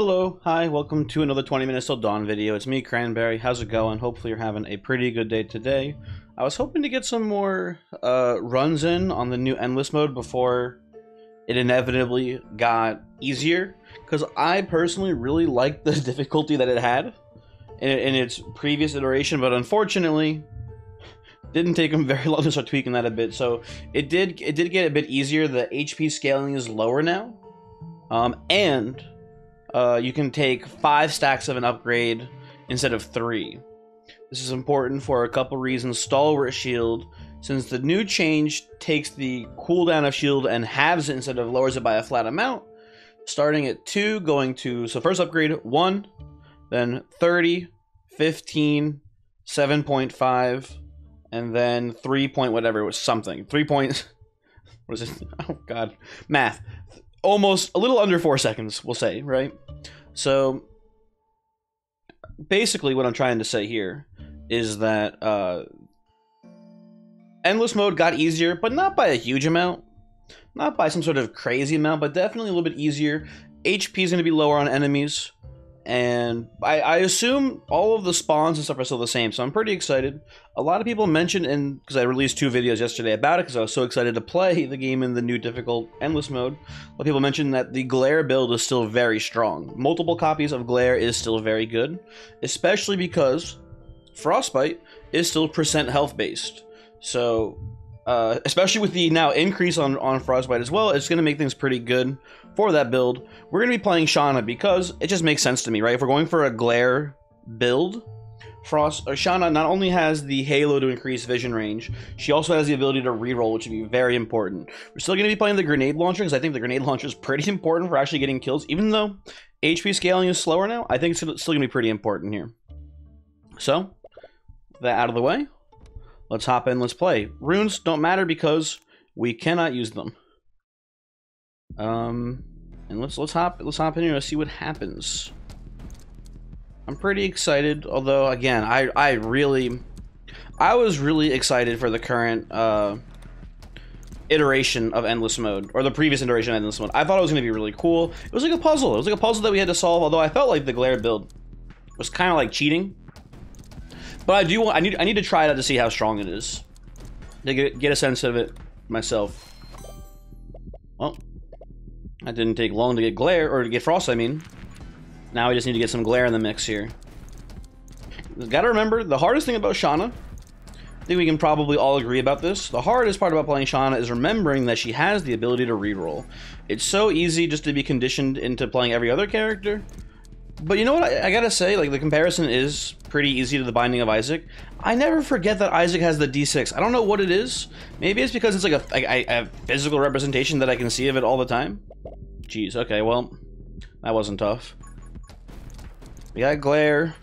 Hello, hi, welcome to another 20 Minutes Till Dawn video. It's me, Cranberry. How's it going? Hopefully you're having a pretty good day today. I was hoping to get some more uh, runs in on the new Endless mode before it inevitably got easier, because I personally really liked the difficulty that it had in, in its previous iteration, but unfortunately, didn't take them very long to start tweaking that a bit. So it did it did get a bit easier. The HP scaling is lower now, um, and uh, you can take five stacks of an upgrade instead of three. This is important for a couple reasons. Stalwart Shield, since the new change takes the cooldown of shield and halves it instead of lowers it by a flat amount, starting at 2, going to, so first upgrade, 1, then 30, 15, 7.5, and then 3 point whatever, it was something. 3 points, what is it? Oh god, math. Almost, a little under 4 seconds, we'll say, right? So, basically what I'm trying to say here is that uh, endless mode got easier, but not by a huge amount. Not by some sort of crazy amount, but definitely a little bit easier. HP is going to be lower on enemies, and I, I, assume all of the spawns and stuff are still the same, so I'm pretty excited. A lot of people mentioned, and because I released two videos yesterday about it, because I was so excited to play the game in the new difficult endless mode. A lot of people mentioned that the Glare build is still very strong. Multiple copies of Glare is still very good, especially because Frostbite is still percent health based. So, uh, especially with the now increase on, on Frostbite as well, it's going to make things pretty good for that build. We're going to be playing Shana because it just makes sense to me, right? If we're going for a Glare build, Frost or Shana not only has the Halo to increase vision range, she also has the ability to reroll, which would be very important. We're still going to be playing the grenade launcher because I think the grenade launcher is pretty important for actually getting kills, even though HP scaling is slower now. I think it's still going to be pretty important here. So, that out of the way, let's hop in, let's play. Runes don't matter because we cannot use them. Um, and let's let's hop let's hop in here and see what happens. I'm pretty excited, although again, I I really I was really excited for the current uh iteration of endless mode or the previous iteration of endless mode. I thought it was going to be really cool. It was like a puzzle. It was like a puzzle that we had to solve, although I felt like the glare build was kind of like cheating but I do want, I need, I need to try it out to see how strong it is. To get, get a sense of it myself. Well, that didn't take long to get glare, or to get frost, I mean. Now we just need to get some glare in the mix here. Gotta remember, the hardest thing about Shauna, I think we can probably all agree about this. The hardest part about playing Shauna is remembering that she has the ability to reroll. It's so easy just to be conditioned into playing every other character, but you know what? I, I, gotta say, like, the comparison is pretty easy to the Binding of Isaac. I never forget that Isaac has the D6. I don't know what it is. Maybe it's because it's like a, physical representation that I can see of it all the time. Jeez, okay, well, that wasn't tough. We got Glare.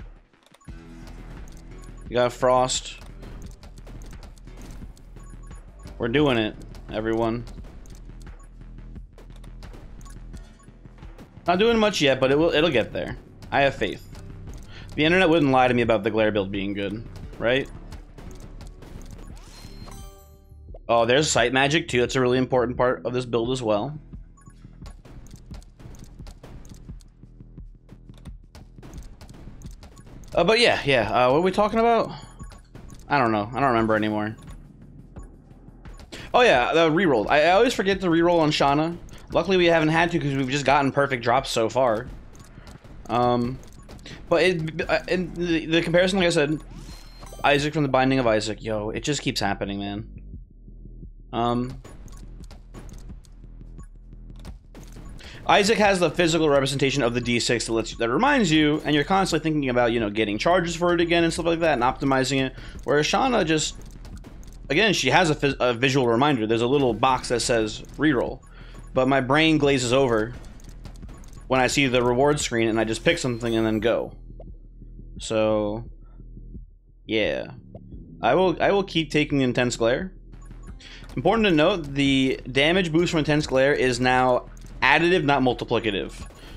We got Frost. We're doing it, everyone. Not doing much yet, but it will it'll get there. I have faith. The internet wouldn't lie to me about the glare build being good, right? Oh, there's sight magic too. That's a really important part of this build as well. Uh, but yeah, yeah. Uh, what are we talking about? I don't know. I don't remember anymore. Oh yeah, the reroll. I, I always forget to reroll on Shauna. Luckily, we haven't had to because we've just gotten perfect drops so far. Um, but it, uh, in the, the comparison, like I said, Isaac from the Binding of Isaac, yo, it just keeps happening, man. Um, Isaac has the physical representation of the D6 that lets you, that reminds you, and you're constantly thinking about, you know, getting charges for it again and stuff like that, and optimizing it. Whereas Shauna just, again, she has a, a visual reminder. There's a little box that says reroll, but my brain glazes over when I see the reward screen and I just pick something and then go. So, yeah. I will I will keep taking Intense Glare. Important to note, the damage boost from Intense Glare is now additive, not multiplicative.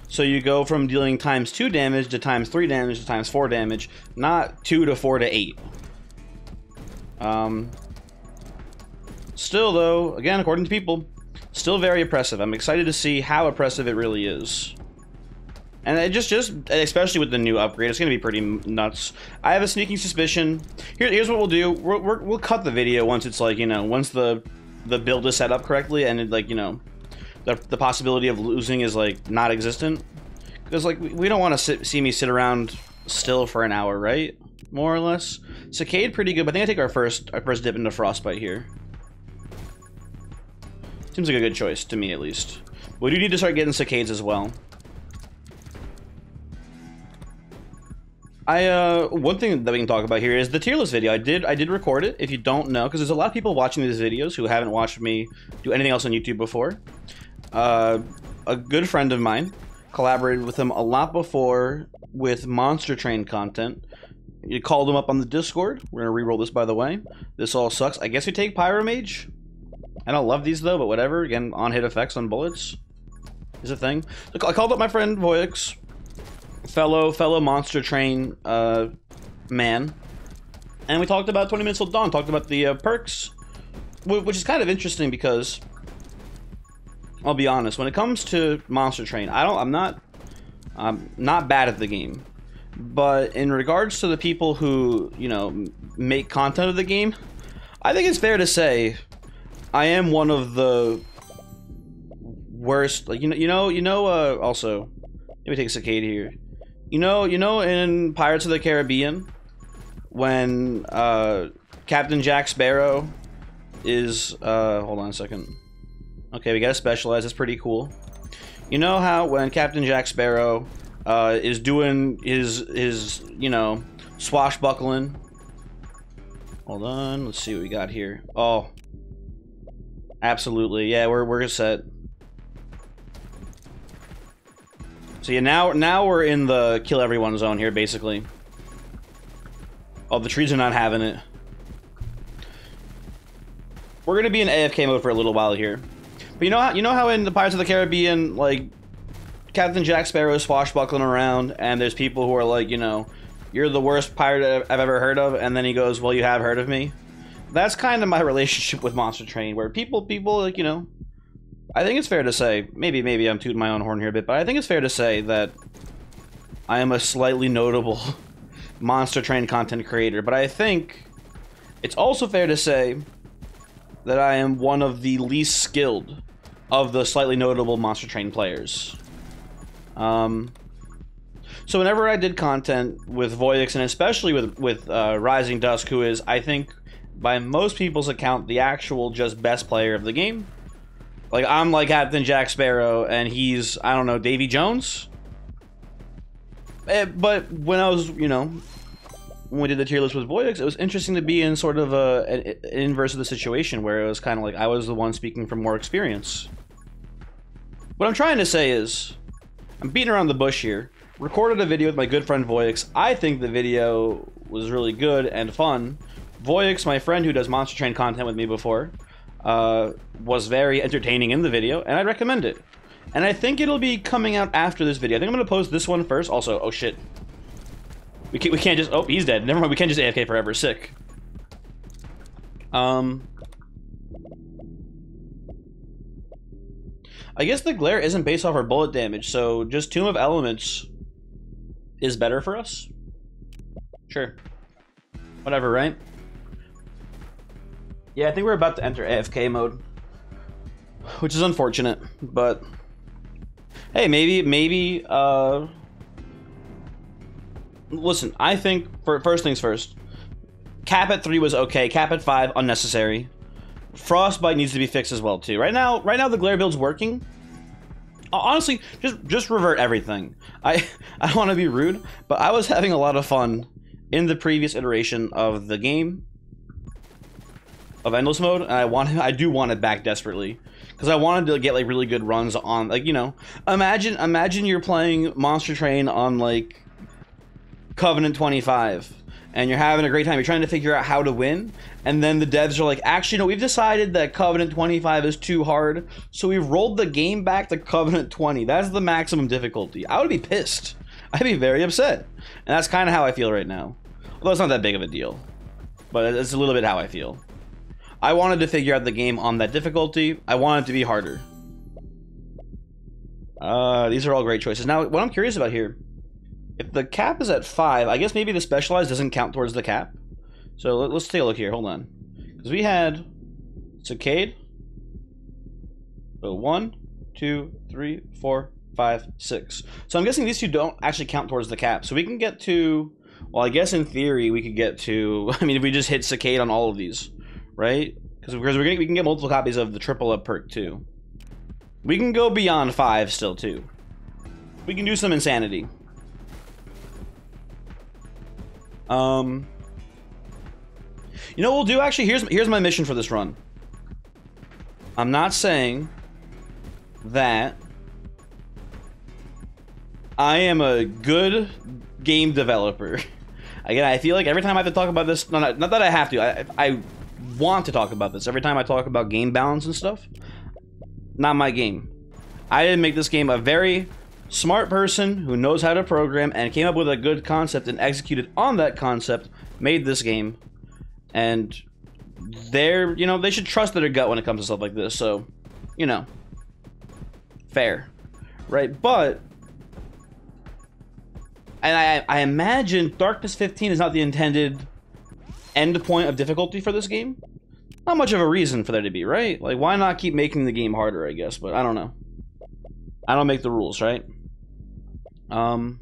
So you go from dealing times 2 damage to times 3 damage to times 4 damage, not 2 to 4 to 8. Um, still, though, again, according to people, still very oppressive. I'm excited to see how oppressive it really is. And it just, just especially with the new upgrade, it's gonna be pretty nuts. I have a sneaking suspicion. Here, here's what we'll do. we will cut the video once it's like you know, once the the build is set up correctly, and it, like you know, the the possibility of losing is like not existent. Because like we don't want to see me sit around still for an hour, right? More or less. Saccade pretty good, but I think I take our first our first dip into Frostbite here. Seems like a good choice to me at least. We do need to start getting Saccades as well. I uh, one thing that we can talk about here is the tier list video. I did I did record it. If you don't know, because there's a lot of people watching these videos who haven't watched me do anything else on YouTube before. Uh, a good friend of mine collaborated with him a lot before with Monster Train content. You called him up on the Discord. We're gonna re-roll this, by the way. This all sucks. I guess we take Pyromage. I don't love these though, but whatever. Again, on-hit effects on bullets is a thing. I called up my friend Voyix fellow fellow Monster Train uh, man, and we talked about 20 Minutes Till Dawn. Talked about the uh, perks, which is kind of interesting because I'll be honest. When it comes to Monster Train, I don't. I'm not. I'm not bad at the game, but in regards to the people who you know make content of the game, I think it's fair to say I am one of the worst. Like you know, you know, you know. Uh, also, let me take a cicada here. You know, you know, in Pirates of the Caribbean, when uh, Captain Jack Sparrow is uh, hold on a second. Okay, we got to specialize. That's pretty cool. You know how when Captain Jack Sparrow uh, is doing his his you know swashbuckling. Hold on, let's see what we got here. Oh, absolutely, yeah, we're we're set. So yeah, now now we're in the kill everyone zone here, basically. Oh, the trees are not having it. We're gonna be in AFK mode for a little while here. But you know how you know how in the Pirates of the Caribbean, like Captain Jack Sparrow is swashbuckling around, and there's people who are like, you know, you're the worst pirate I've ever heard of, and then he goes, well, you have heard of me. That's kind of my relationship with Monster Train, where people, people, like, you know, I think it's fair to say, maybe maybe I'm tooting my own horn here a bit, but I think it's fair to say that I am a slightly notable Monster Train content creator, but I think it's also fair to say that I am one of the least skilled of the slightly notable Monster Train players. Um, so whenever I did content with Voyix, and especially with, with uh, Rising Dusk, who is, I think, by most people's account, the actual just best player of the game, like, I'm like Captain Jack Sparrow, and he's, I don't know, Davy Jones? Eh, but when I was, you know, when we did the tier list with Voyix, it was interesting to be in sort of a, an, inverse of the situation where it was kind of like I was the one speaking from more experience. What I'm trying to say is, I'm beating around the bush here. Recorded a video with my good friend Voyix. I think the video was really good and fun. Voyix, my friend who does Monster Train content with me before, uh, was very entertaining in the video, and I'd recommend it. And I think it'll be coming out after this video. I think I'm going to post this one first. Also, oh shit. We can't, we can't just... Oh, he's dead. Never mind, we can't just AFK forever. Sick. Um... I guess the glare isn't based off our bullet damage, so just Tome of Elements is better for us? Sure. Whatever, right? Yeah, I think we're about to enter AFK mode. Which is unfortunate, but... Hey, maybe, maybe, uh... Listen, I think, for first things first, cap at 3 was okay, cap at 5, unnecessary. Frostbite needs to be fixed as well, too. Right now, right now the glare build's working. Honestly, just just revert everything. I I don't want to be rude, but I was having a lot of fun in the previous iteration of the game of endless mode, and I want I do want it back desperately because I wanted to get like really good runs on like you know imagine imagine you're playing Monster Train on like Covenant 25 and you're having a great time. You're trying to figure out how to win, and then the devs are like, actually, no, we've decided that Covenant 25 is too hard, so we've rolled the game back to Covenant 20. That's the maximum difficulty. I would be pissed. I'd be very upset, and that's kind of how I feel right now. Although it's not that big of a deal, but it's a little bit how I feel. I wanted to figure out the game on that difficulty. I wanted it to be harder. Uh, these are all great choices. Now, what I'm curious about here, if the cap is at five, I guess maybe the specialized doesn't count towards the cap. So let, us take a look here. Hold on, because we had Saccade. So one, two, three, four, five, six. So I'm guessing these two don't actually count towards the cap. So we can get to, well, I guess in theory we could get to. I mean, if we just hit Saccade on all of these, right? Because we're getting, we can get multiple copies of the triple up perk too. We can go beyond five still, too. We can do some insanity. Um, you know what we'll do, actually? Here's, here's my mission for this run. I'm not saying that I am a good game developer. Again, I feel like every time I have to talk about this, not, not that I have to, I, I want to talk about this. Every time I talk about game balance and stuff, not my game. I didn't make this game a very smart person who knows how to program and came up with a good concept and executed on that concept, made this game. And they're, you know, they should trust their gut when it comes to stuff like this. So, you know, fair. Right? But, and I, I imagine Darkness 15 is not the intended end point of difficulty for this game not much of a reason for there to be, right? Like, why not keep making the game harder, I guess, but I don't know. I don't make the rules, right? Um,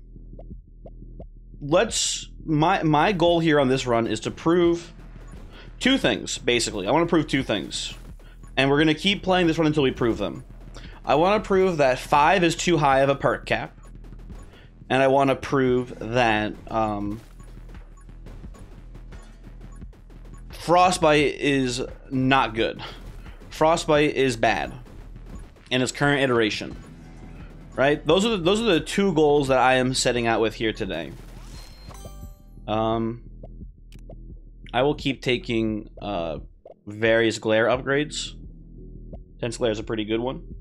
let's, my, my goal here on this run is to prove two things, basically. I want to prove two things. And we're going to keep playing this run until we prove them. I want to prove that 5 is too high of a perk cap. And I want to prove that, um, Frostbite is not good. Frostbite is bad in its current iteration. Right? Those are the, those are the two goals that I am setting out with here today. Um, I will keep taking uh, various glare upgrades. Tense glare is a pretty good one.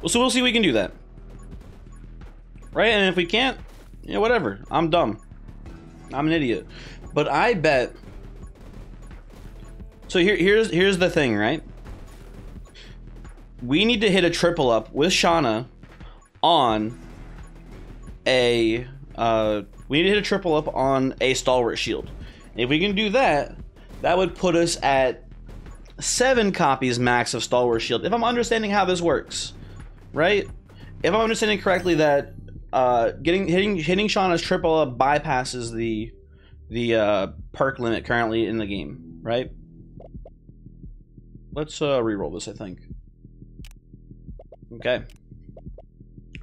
Well, so we'll see if we can do that. Right? And if we can't, yeah, whatever. I'm dumb. I'm an idiot. But I bet. So here, here's here's the thing, right? We need to hit a triple up with Shauna on a. Uh, we need to hit a triple up on a stalwart shield. If we can do that, that would put us at seven copies max of stalwart shield. If I'm understanding how this works, right? If I'm understanding correctly, that uh, getting hitting hitting Shauna's triple up bypasses the the uh, perk limit currently in the game, right? Let's uh, re-roll this, I think. Okay.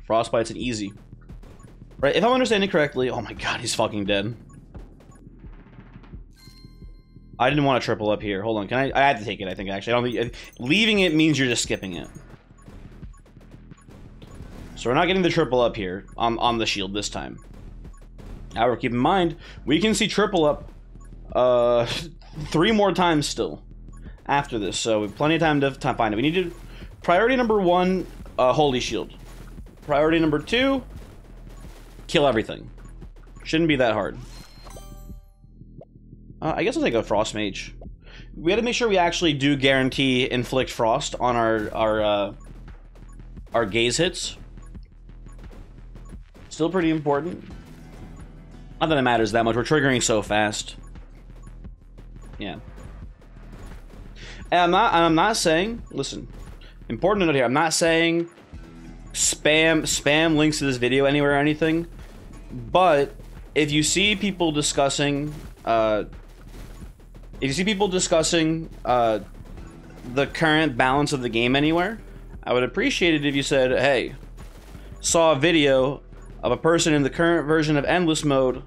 Frostbite's an easy. Right, if I'm understanding correctly... Oh my god, he's fucking dead. I didn't want to triple up here. Hold on, can I... I had to take it, I think, actually. I don't think... Leaving it means you're just skipping it. So we're not getting the triple up here on, on the shield this time. However, keep in mind, we can see triple up uh, three more times still after this, so we have plenty of time to find it. We need to... Priority number one, uh, Holy Shield. Priority number two, kill everything. Shouldn't be that hard. Uh, I guess I'll take a Frost Mage. We gotta make sure we actually do guarantee Inflict Frost on our, our, uh, our gaze hits. Still pretty important. Not that it matters that much. We're triggering so fast. Yeah. And I'm not. I'm not saying. Listen. Important to note here. I'm not saying spam spam links to this video anywhere or anything. But if you see people discussing, uh, if you see people discussing uh, the current balance of the game anywhere, I would appreciate it if you said, "Hey, saw a video of a person in the current version of Endless Mode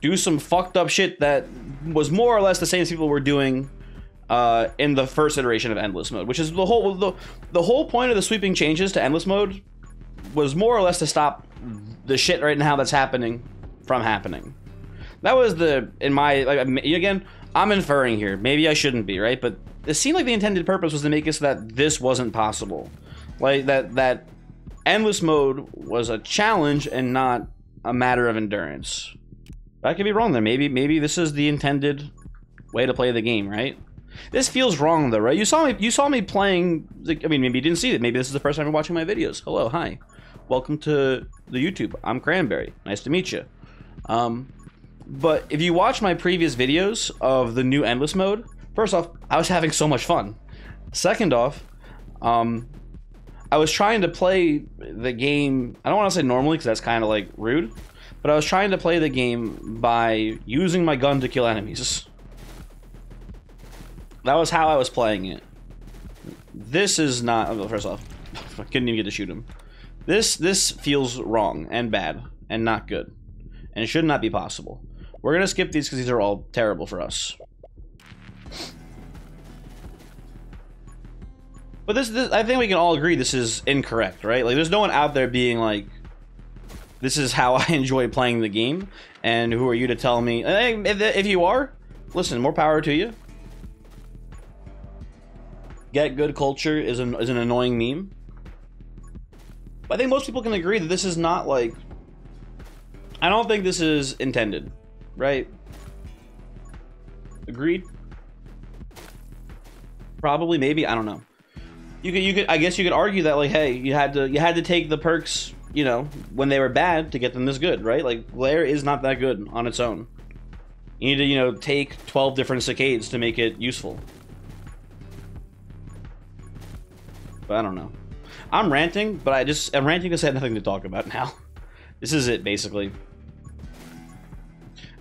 do some fucked up shit that was more or less the same as people were doing uh, in the first iteration of Endless Mode, which is the whole the, the whole point of the sweeping changes to Endless Mode was more or less to stop the shit right now that's happening from happening. That was the in my like again. I'm inferring here. Maybe I shouldn't be right, but it seemed like the intended purpose was to make it so that this wasn't possible, like that that endless mode was a challenge and not a matter of endurance. I could be wrong there. Maybe maybe this is the intended way to play the game, right? This feels wrong though, right? You saw me. You saw me playing. I mean, maybe you didn't see it. Maybe this is the first time you're watching my videos. Hello, hi, welcome to the YouTube. I'm Cranberry. Nice to meet you. Um, but if you watch my previous videos of the new endless mode, first off, I was having so much fun. Second off, um, I was trying to play the game. I don't want to say normally because that's kind of like rude, but I was trying to play the game by using my gun to kill enemies. That was how I was playing it. This is not. Well, first off, I couldn't even get to shoot him. This this feels wrong and bad and not good, and it should not be possible. We're gonna skip these because these are all terrible for us. But this, this, I think we can all agree this is incorrect, right? Like, there's no one out there being like, this is how I enjoy playing the game, and who are you to tell me? If, if you are, listen, more power to you. Get good culture is an, is an annoying meme. But I think most people can agree that this is not like. I don't think this is intended, right? Agreed? Probably, maybe, I don't know. You could, you could, I guess you could argue that like, hey, you had to, you had to take the perks, you know, when they were bad to get them this good, right? Like, glare is not that good on its own. You need to, you know, take 12 different saccades to make it useful. I don't know. I'm ranting, but I just, I'm ranting because I have nothing to talk about now. This is it, basically.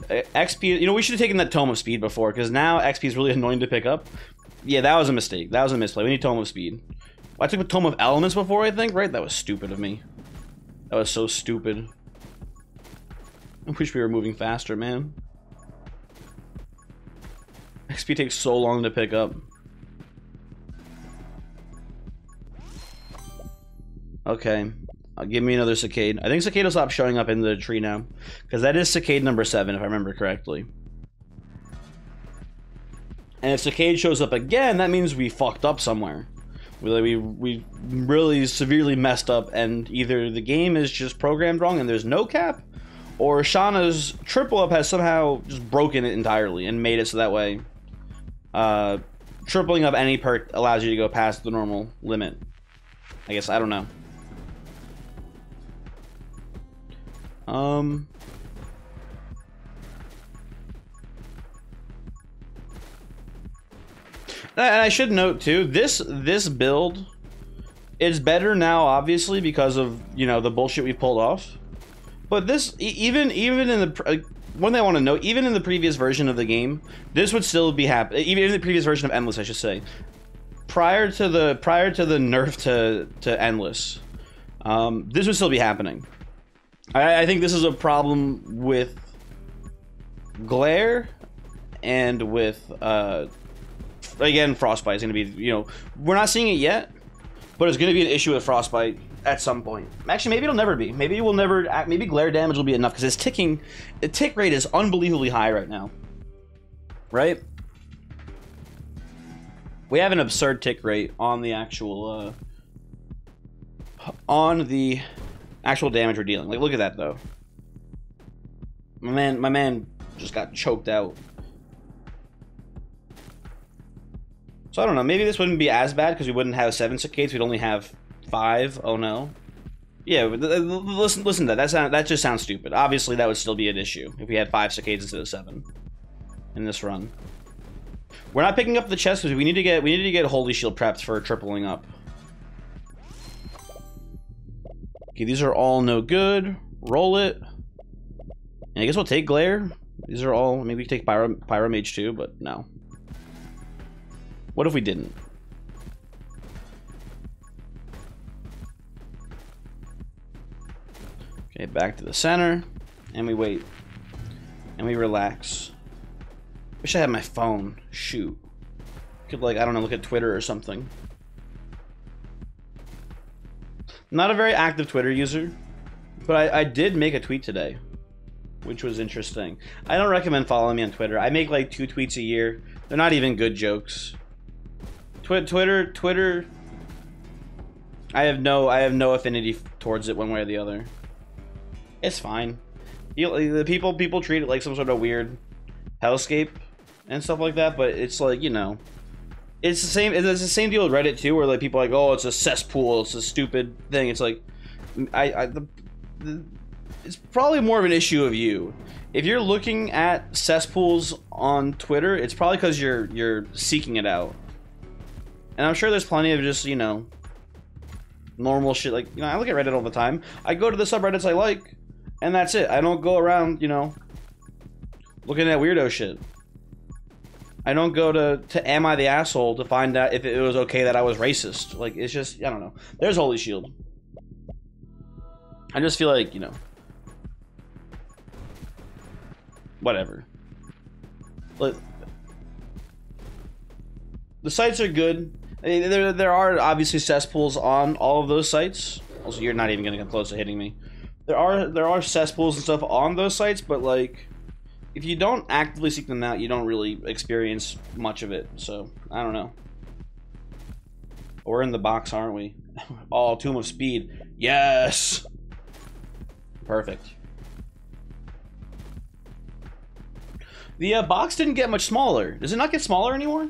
Uh, XP, you know, we should have taken that Tome of Speed before, because now XP is really annoying to pick up. Yeah, that was a mistake. That was a misplay. We need Tome of Speed. I took the Tome of Elements before, I think, right? That was stupid of me. That was so stupid. I wish we were moving faster, man. XP takes so long to pick up. Okay. Uh, give me another Saccade. I think Saccade will stop showing up in the tree now. Because that is Saccade number 7, if I remember correctly. And if Saccade shows up again, that means we fucked up somewhere. We, we, we really severely messed up, and either the game is just programmed wrong and there's no cap, or Shana's triple up has somehow just broken it entirely and made it so that way uh, tripling up any perk allows you to go past the normal limit. I guess, I don't know. Um, and I should note too, this this build is better now, obviously because of you know the bullshit we pulled off. But this, even even in the one thing I want to note, even in the previous version of the game, this would still be happening. Even in the previous version of Endless, I should say, prior to the prior to the nerf to to Endless, um, this would still be happening. I, I think this is a problem with glare and with uh, again frostbite is going to be you know we're not seeing it yet, but it's going to be an issue with frostbite at some point. Actually, maybe it'll never be. Maybe it will never. Maybe glare damage will be enough because its ticking, the tick rate is unbelievably high right now. Right? We have an absurd tick rate on the actual uh, on the actual damage we're dealing. Like, look at that though. My man, my man just got choked out. So I don't know. Maybe this wouldn't be as bad because we wouldn't have seven saccades. We'd only have five. Oh no. Yeah, listen, listen to that. That sound, that just sounds stupid. Obviously, that would still be an issue if we had five saccades instead of seven in this run. We're not picking up the chest because we need to get we need to get holy shield prepped for tripling up. Okay, these are all no good. Roll it. And I guess we'll take glare. These are all maybe we take pyro pyromage too, but no. What if we didn't? Okay, back to the center. And we wait. And we relax. Wish I had my phone. Shoot. Could like, I don't know, look at Twitter or something. Not a very active Twitter user. But I, I did make a tweet today. Which was interesting. I don't recommend following me on Twitter. I make like two tweets a year. They're not even good jokes. Twi Twitter, Twitter. I have no, I have no affinity towards it one way or the other. It's fine. You, the people, people treat it like some sort of weird hellscape and stuff like that. But it's like you know, it's the same. It's the same deal with Reddit too, where like people are like, oh, it's a cesspool, it's a stupid thing. It's like, I, I the, the, it's probably more of an issue of you. If you're looking at cesspools on Twitter, it's probably because you're you're seeking it out. And I'm sure there's plenty of just you know normal shit. Like you know, I look at Reddit all the time. I go to the subreddits I like, and that's it. I don't go around, you know, looking at weirdo shit. I don't go to, to Am I the Asshole to find out if it was okay that I was racist. Like, it's just, I don't know. There's Holy Shield. I just feel like, you know. Whatever. But the sites are good. i There, there are obviously cesspools on all of those sites. Also, you're not even going to come close to hitting me. There are there are cesspools and stuff on those sites, but like if you don't actively seek them out, you don't really experience much of it. So, I don't know. We're in the box, aren't we? oh, Tome of Speed. Yes! Perfect. The uh, box didn't get much smaller. Does it not get smaller anymore?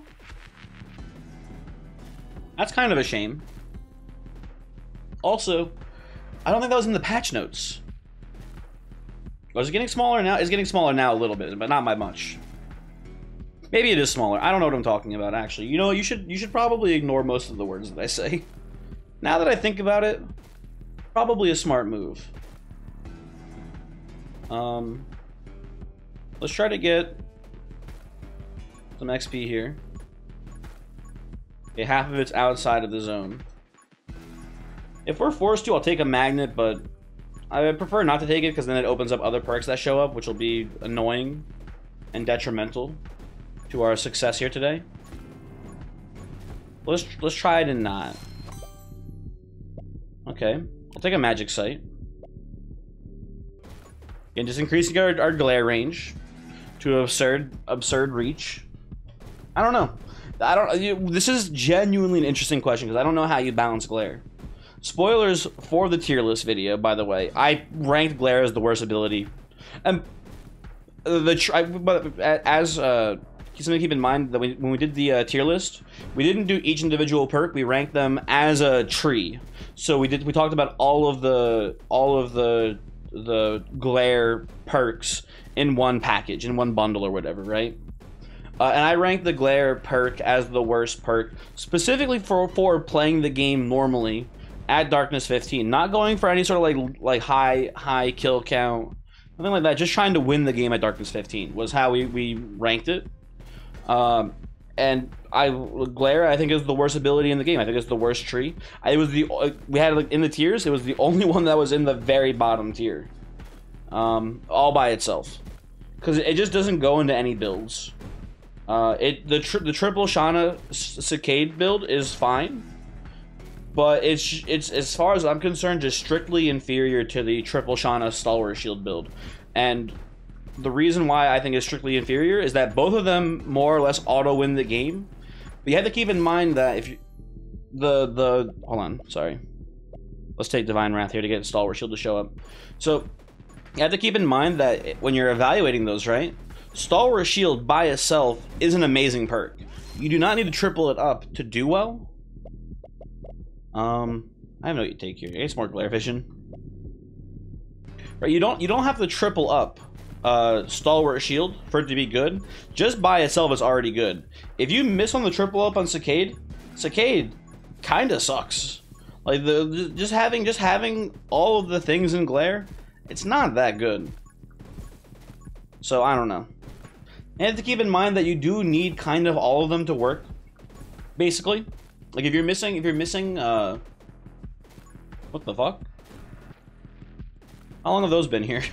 That's kind of a shame. Also, I don't think that was in the patch notes. Was it getting smaller now? It's getting smaller now a little bit, but not by much. Maybe it is smaller. I don't know what I'm talking about, actually. You know, you should you should probably ignore most of the words that I say. Now that I think about it, probably a smart move. Um, let's try to get some XP here. Okay, half of it's outside of the zone. If we're forced to, I'll take a magnet, but I prefer not to take it because then it opens up other perks that show up, which will be annoying and detrimental to our success here today. Let's let's try it and not. Okay, I'll take a magic sight. And just increasing our, our glare range to absurd absurd reach. I don't know. I don't. You, this is genuinely an interesting question because I don't know how you balance glare. Spoilers for the tier list video, by the way. I ranked Glare as the worst ability. And the but as uh, something to keep in mind that we, when we did the uh, tier list, we didn't do each individual perk. We ranked them as a tree. So we did. We talked about all of the all of the the glare perks in one package, in one bundle or whatever, right? Uh, and I ranked the glare perk as the worst perk, specifically for for playing the game normally at Darkness 15. Not going for any sort of like like high high kill count, nothing like that. Just trying to win the game at Darkness 15 was how we, we ranked it. Um, and I glare I think is the worst ability in the game. I think it's the worst tree. It was the we had like in the tiers. It was the only one that was in the very bottom tier, um, all by itself, because it just doesn't go into any builds. Uh, it the tri the triple Shana Saccade build is fine but it's it's as far as I'm concerned, just strictly inferior to the triple Shana Stalwart Shield build, and the reason why I think it's strictly inferior is that both of them more or less auto win the game. But you have to keep in mind that if you the the hold on, sorry, let's take Divine Wrath here to get Stalwart Shield to show up. So you have to keep in mind that when you're evaluating those, right? Stalwart Shield by itself is an amazing perk. You do not need to triple it up to do well um, I have no you take here. It's more glare vision. Right, you don't you don't have to triple up uh, stalwart shield for it to be good. Just by itself is already good. If you miss on the triple up on Saccade, Saccade kind of sucks. Like the just having just having all of the things in glare, it's not that good. So I don't know. And to keep in mind that you do need kind of all of them to work. Basically. Like if you're missing, if you're missing, uh, what the fuck? How long have those been here?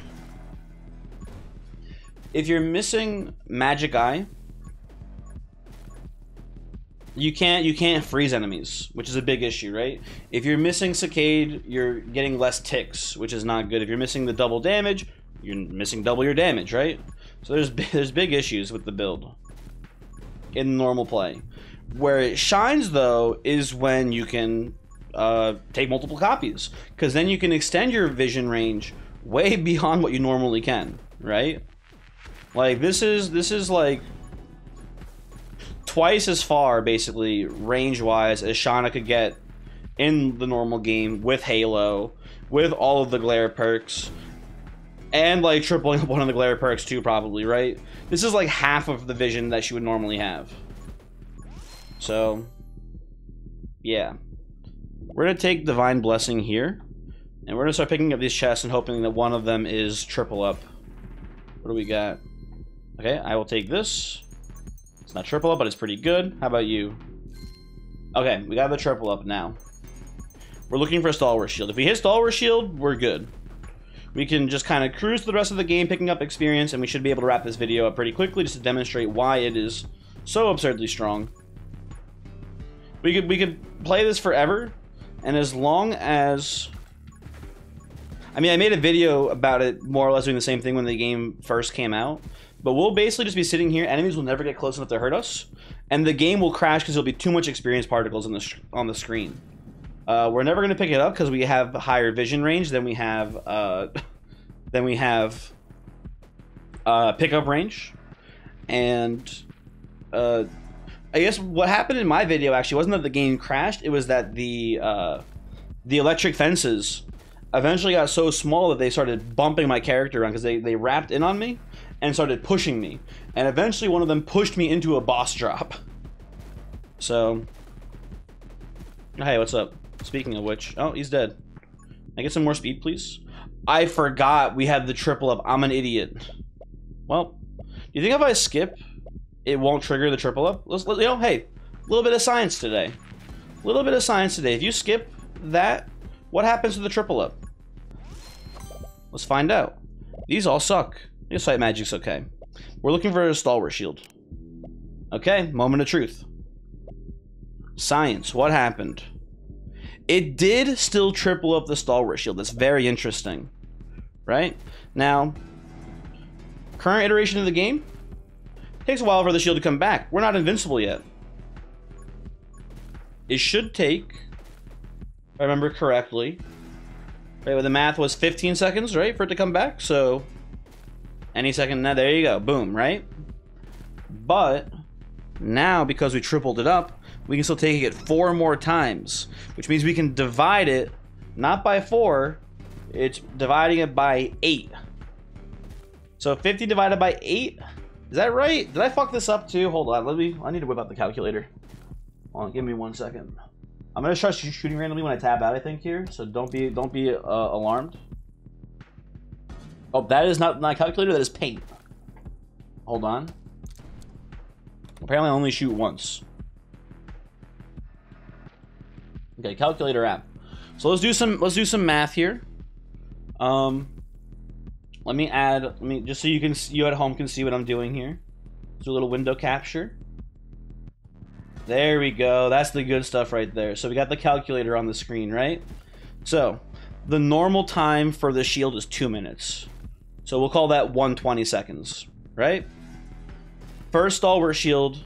if you're missing Magic Eye, you can't you can't freeze enemies, which is a big issue, right? If you're missing Saccade, you're getting less ticks, which is not good. If you're missing the double damage, you're missing double your damage, right? So there's there's big issues with the build in normal play. Where it shines, though, is when you can uh, take multiple copies, because then you can extend your vision range way beyond what you normally can, right? Like this is this is like twice as far, basically, range-wise, as Shauna could get in the normal game with Halo, with all of the glare perks, and like tripling up one of the glare perks too, probably, right? This is like half of the vision that she would normally have. So, yeah. We're going to take Divine Blessing here, and we're going to start picking up these chests and hoping that one of them is triple up. What do we got? Okay, I will take this. It's not triple up, but it's pretty good. How about you? Okay, we got the triple up now. We're looking for a Stalwart Shield. If we hit Stalwart Shield, we're good. We can just kind of cruise the rest of the game, picking up experience, and we should be able to wrap this video up pretty quickly just to demonstrate why it is so absurdly strong. We could we could play this forever, and as long as I mean, I made a video about it more or less doing the same thing when the game first came out. But we'll basically just be sitting here. Enemies will never get close enough to hurt us, and the game will crash because there'll be too much experience particles on the on the screen. Uh, we're never going to pick it up because we have higher vision range than we have uh, than we have uh, pickup range, and uh, I guess what happened in my video actually wasn't that the game crashed. It was that the uh, the electric fences eventually got so small that they started bumping my character around because they, they wrapped in on me and started pushing me. And eventually one of them pushed me into a boss drop. So, hey, what's up? Speaking of which, oh, he's dead. Can I get some more speed, please? I forgot we had the triple up. I'm an idiot. Well, do you think if I skip, it won't trigger the triple up? Let's, you know, hey, a little bit of science today. A little bit of science today. If you skip that, what happens to the triple up? Let's find out. These all suck. Your sight magic's okay. We're looking for a stalwart shield. Okay, moment of truth. Science, what happened? It did still triple up the stalwart shield. That's very interesting. Right? Now, current iteration of the game, takes a while for the shield to come back. We're not invincible yet. It should take if I remember correctly. Right, well, the math was 15 seconds, right, for it to come back. So any second now, there you go, boom, right? But now, because we tripled it up, we can still take it four more times, which means we can divide it not by four, it's dividing it by eight. So 50 divided by eight, is that right? Did I fuck this up too? Hold on, let me, I need to whip out the calculator. Hold on, give me one second. I'm gonna start shooting randomly when I tab out. I think here, so don't be don't be uh, alarmed. Oh, that is not my calculator. That is paint. Hold on. Apparently, I only shoot once. Okay, calculator app. So let's do some let's do some math here. Um, let me add. Let me just so you can you at home can see what I'm doing here. Do a little window capture. There we go. That's the good stuff right there. So we got the calculator on the screen, right? So the normal time for the shield is two minutes. So we'll call that 120 seconds, right? First stalwart shield,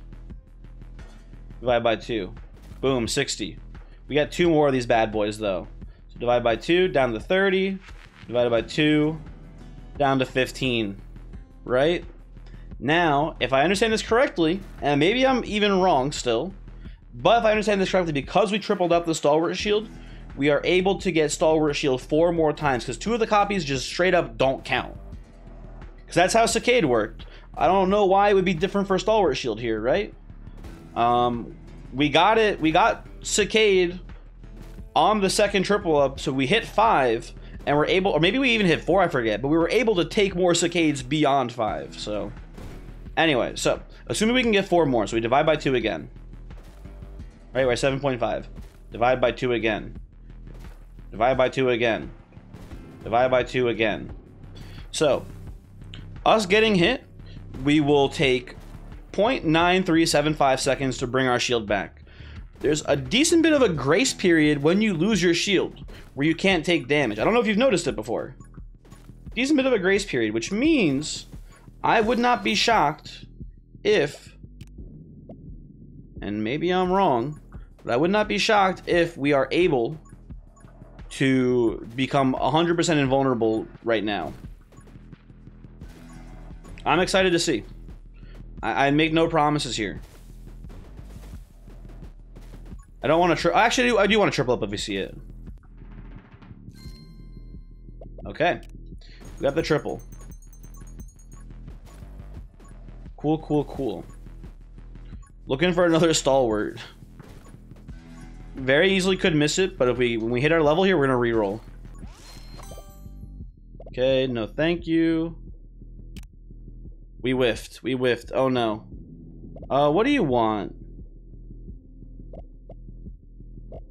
divide by two. Boom, 60. We got two more of these bad boys though. So divide by two, down to 30. Divided by two, down to 15, right? Now, if I understand this correctly, and maybe I'm even wrong still, but if I understand this correctly, because we tripled up the Stalwart Shield, we are able to get Stalwart Shield four more times, because two of the copies just straight up don't count. Because that's how Saccade worked. I don't know why it would be different for Stalwart Shield here, right? Um, we got it, we got Saccade on the second triple up, so we hit five, and we're able, or maybe we even hit four, I forget, but we were able to take more Saccades beyond five, so... Anyway, so, assuming we can get four more, so we divide by two again. Right, we're 7.5. Divide by two again. Divide by two again. Divide by two again. So, us getting hit, we will take 0.9375 seconds to bring our shield back. There's a decent bit of a grace period when you lose your shield, where you can't take damage. I don't know if you've noticed it before. Decent bit of a grace period, which means I would not be shocked if, and maybe I'm wrong, but I would not be shocked if we are able to become 100% invulnerable right now. I'm excited to see. I, I make no promises here. I don't want to. Actually, I do, I do want to triple up if we see it. Okay, I do want to triple up if we see it. Okay, we got the triple. Cool, cool, cool. Looking for another stalwart. Very easily could miss it, but if we when we hit our level here, we're gonna re-roll. Okay, no thank you. We whiffed. We whiffed. Oh no. Uh, what do you want?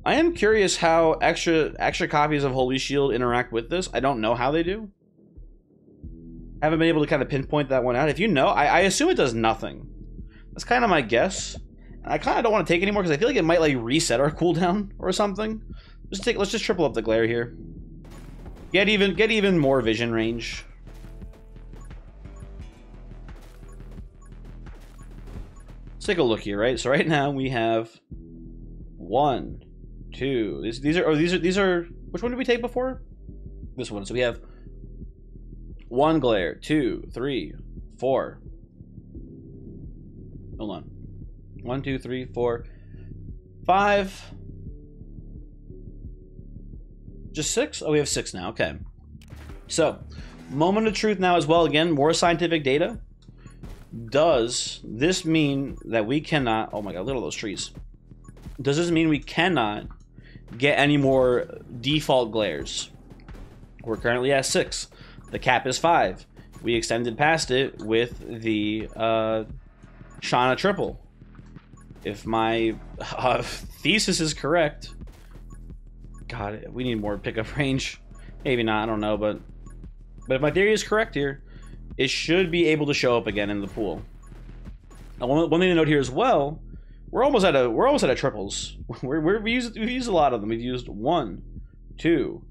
I am curious how extra extra copies of Holy Shield interact with this. I don't know how they do. I Haven't been able to kind of pinpoint that one out. If you know, I, I assume it does nothing. That's kind of my guess. I kind of don't want to take anymore because I feel like it might like reset our cooldown or something. Just take. Let's just triple up the glare here. Get even. Get even more vision range. Let's take a look here, right? So right now we have one, two. These these are oh these are these are which one did we take before? This one. So we have one glare, two, three, four. Hold on. One, two, three, four, five. Just six? Oh, we have six now. Okay. So, moment of truth now as well. Again, more scientific data. Does this mean that we cannot... Oh my god, look at all those trees. Does this mean we cannot get any more default glares? We're currently at six. The cap is five. We extended past it with the uh, Shana triple. If my uh, thesis is correct, God, we need more pickup range. Maybe not, I don't know, but but if my theory is correct here, it should be able to show up again in the pool. Now, one, one thing to note here as well, we're almost at a we're almost at a triples. We're, we're we used we've used a lot of them. We've used one, two,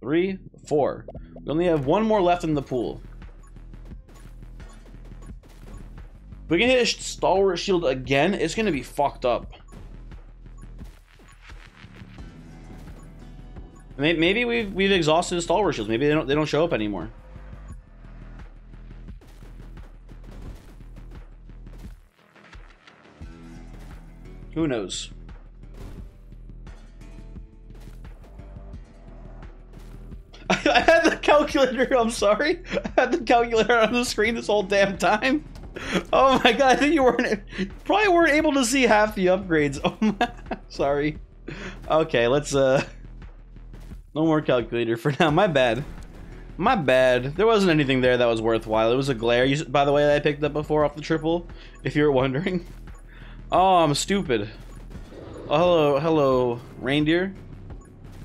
three, four. We only have one more left in the pool. If we can hit a stalwart shield again, it's gonna be fucked up. Maybe we've we've exhausted the stalwart shields. Maybe they don't they don't show up anymore. Who knows? I, had the calculator, I'm sorry. I had the calculator on the screen this whole damn time. Oh my god, I think you weren't probably weren't able to see half the upgrades. Oh my sorry. Okay, let's uh no more calculator for now. My bad. My bad. There wasn't anything there that was worthwhile. It was a glare, by the way, that I picked up before off the triple, if you were wondering. Oh, I'm stupid. Oh, hello, hello, reindeer.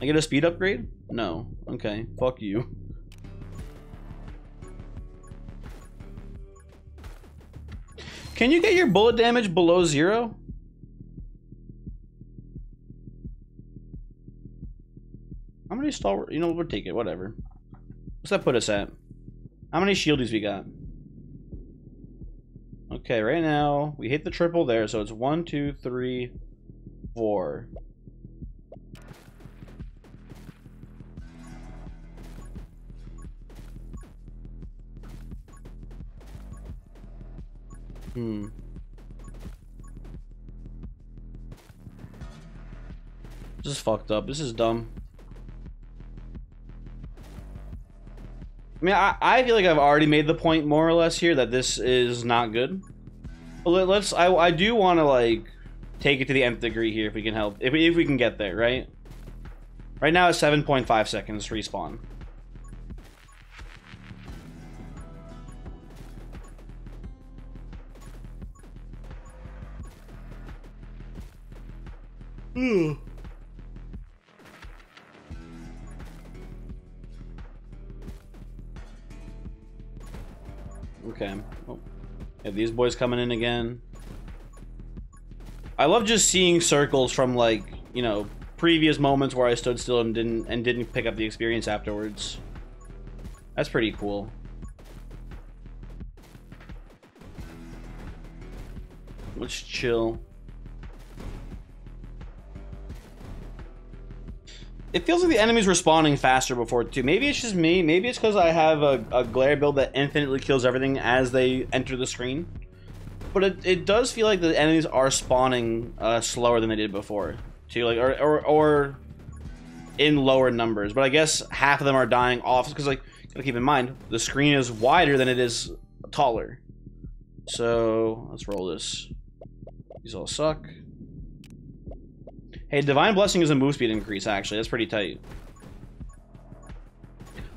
I get a speed upgrade? No. Okay, fuck you. Can you get your bullet damage below zero? How many stalwart? You know, we'll take it. Whatever. What's that put us at? How many shieldies we got? Okay, right now we hit the triple there, so it's one, two, three, four. Hmm. This is fucked up. This is dumb. I mean, I, I feel like I've already made the point more or less here that this is not good. But let, us I, I do want to, like, take it to the nth degree here if we can help. If we, if we can get there, right? Right now it's 7.5 seconds respawn. These boys coming in again. I love just seeing circles from like, you know, previous moments where I stood still and didn't and didn't pick up the experience afterwards. That's pretty cool. Let's chill. It feels like the enemies respawning faster before too. Maybe it's just me. Maybe it's because I have a, a glare build that infinitely kills everything as they enter the screen. But it, it does feel like the enemies are spawning uh, slower than they did before. too, like or or, or in lower numbers. But I guess half of them are dying off because like gotta keep in mind the screen is wider than it is taller. So let's roll this. These all suck. Hey, Divine Blessing is a move speed increase, actually. That's pretty tight.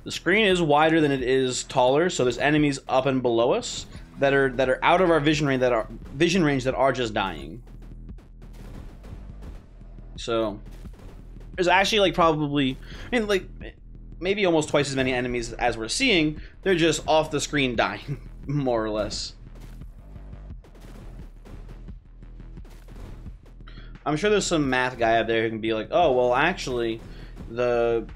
The screen is wider than it is taller, so there's enemies up and below us that are that are out of our vision range that are vision range that are just dying. So there's actually like probably I mean like maybe almost twice as many enemies as we're seeing. They're just off the screen dying, more or less. I'm sure there's some math guy out there who can be like, oh well actually the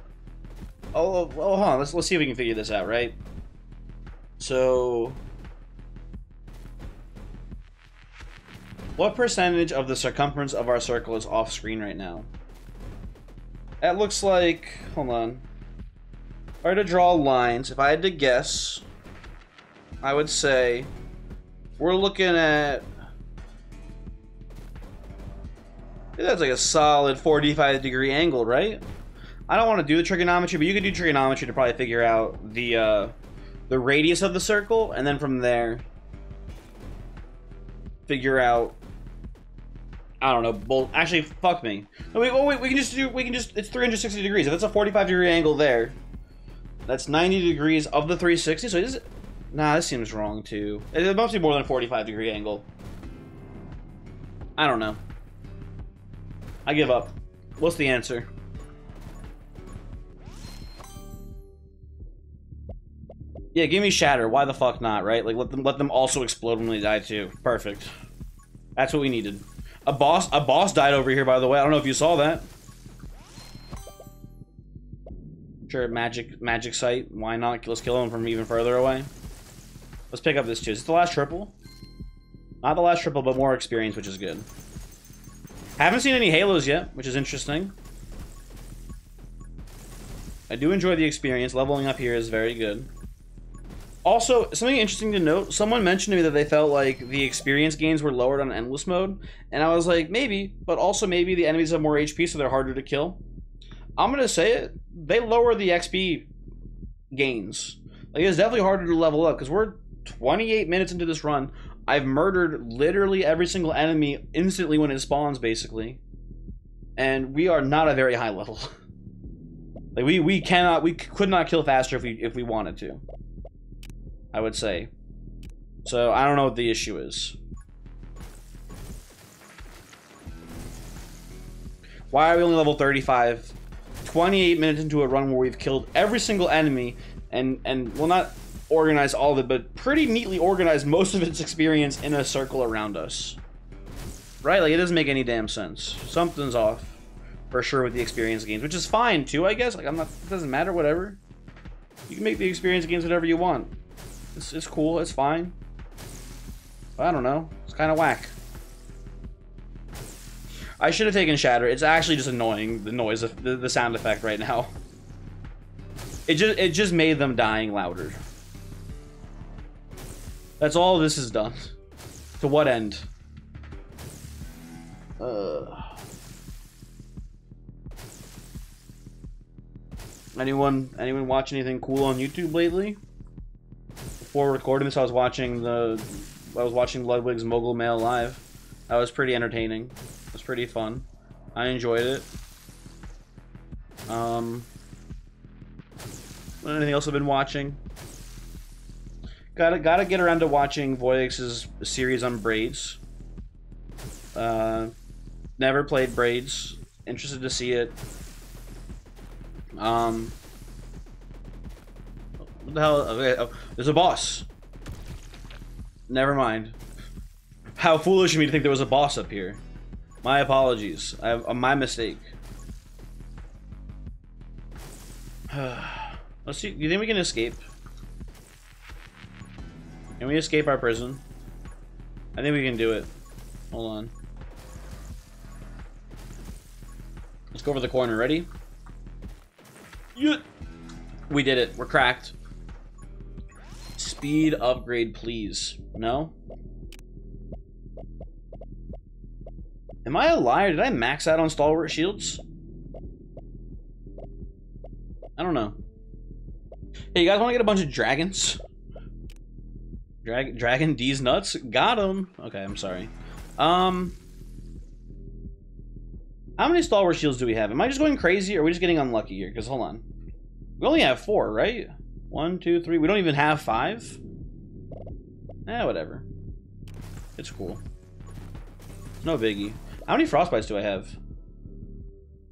oh, oh, oh, hold on. Let's let's see if we can figure this out, right? So, what percentage of the circumference of our circle is off screen right now? That looks like. Hold on. If I were to draw lines, if I had to guess, I would say we're looking at. That's like a solid 45 degree angle, right? I don't want to do the trigonometry, but you could do trigonometry to probably figure out the uh, the radius of the circle, and then from there, figure out. I don't know. Well, actually, fuck me. No, wait, wait, we can just do. We can just. It's 360 degrees. If it's a 45 degree angle there, that's 90 degrees of the 360. So is it? Nah, this seems wrong too. It must be more than a 45 degree angle. I don't know. I give up. What's the answer? Yeah, give me Shatter. Why the fuck not, right? Like, let them let them also explode when they die too. Perfect. That's what we needed. A boss a boss died over here, by the way. I don't know if you saw that. Sure, magic magic site. Why not? Let's kill him from even further away. Let's pick up this too. Is it the last triple? Not the last triple, but more experience, which is good. Haven't seen any Halos yet, which is interesting. I do enjoy the experience. Leveling up here is very good. Also, something interesting to note, someone mentioned to me that they felt like the experience gains were lowered on endless mode, and I was like, maybe, but also maybe the enemies have more HP, so they're harder to kill. I'm gonna say it, they lower the XP gains. Like, it's definitely harder to level up, because we're 28 minutes into this run. I've murdered literally every single enemy instantly when it spawns, basically. And we are not a very high level. like, we, we cannot, we could not kill faster if we, if we wanted to. I would say. So I don't know what the issue is. Why are we only level 35? 28 minutes into a run where we've killed every single enemy and, and well not organize all of it, but pretty neatly organize most of its experience in a circle around us. Right? Like, it doesn't make any damn sense. Something's off. For sure with the experience games, which is fine too, I guess. Like, I'm not, it doesn't matter, whatever. You can make the experience games whatever you want. It's, it's cool. It's fine. But I don't know. It's kind of whack. I should have taken Shatter. It's actually just annoying, the noise, the, the sound effect right now. It just, it just made them dying louder. That's all this has done. To what end? Uh... Anyone, anyone watch anything cool on YouTube lately? before recording this, I was watching the I was watching Ludwig's Mogul Mail live. That was pretty entertaining. It was pretty fun. I enjoyed it. Um, anything else I've been watching? Gotta gotta get around to watching Voyix's series on braids. Uh, never played braids. Interested to see it. Um, what the hell? Okay, oh, there's a boss. Never mind. How foolish of me to think there was a boss up here. My apologies. I have, uh, my mistake. Let's see. You think we can escape? Can we escape our prison? I think we can do it. Hold on. Let's go over the corner. Ready? Yeah. We did it. We're cracked. Speed upgrade, please. No? Am I a liar? Did I max out on stalwart shields? I don't know. Hey, you guys want to get a bunch of dragons? Drag Dragon D's nuts? Got him! Okay, I'm sorry. Um... How many stalwart shields do we have? Am I just going crazy or are we just getting unlucky here? Because, hold on. We only have four, right? One, two, three. We don't even have five? Eh, whatever. It's cool. No biggie. How many frostbites do I have?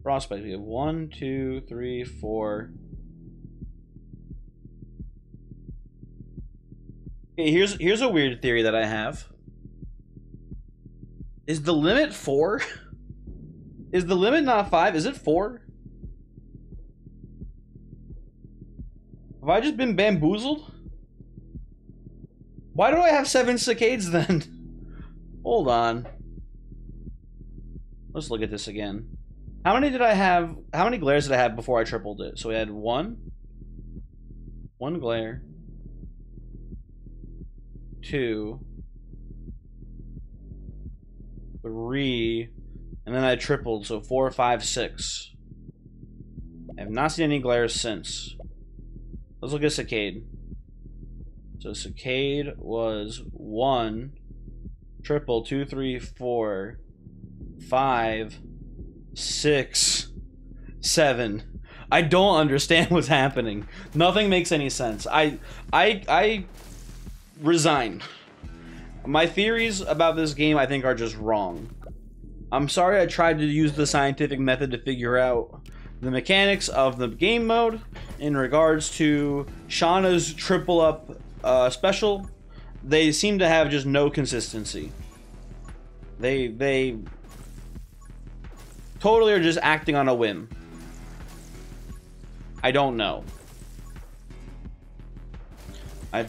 Frostbite. We have one, two, three, four. Okay, here's here's a weird theory that I have. Is the limit four? Is the limit not five? Is it four? Have I just been bamboozled? Why do I have seven Saccades then? Hold on. Let's look at this again. How many did I have? How many glares did I have before I tripled it? So we had one, one glare, two, three, and then I tripled, so four, five, six. I have not seen any glares since. Let's look at Saccade. So Saccade was one, triple, two, three, four, five, six, seven. I don't understand what's happening. Nothing makes any sense. I I I resign. My theories about this game I think are just wrong. I'm sorry I tried to use the scientific method to figure out the mechanics of the game mode in regards to Shana's triple up uh, special. They seem to have just no consistency. They they totally are just acting on a whim. I don't know. I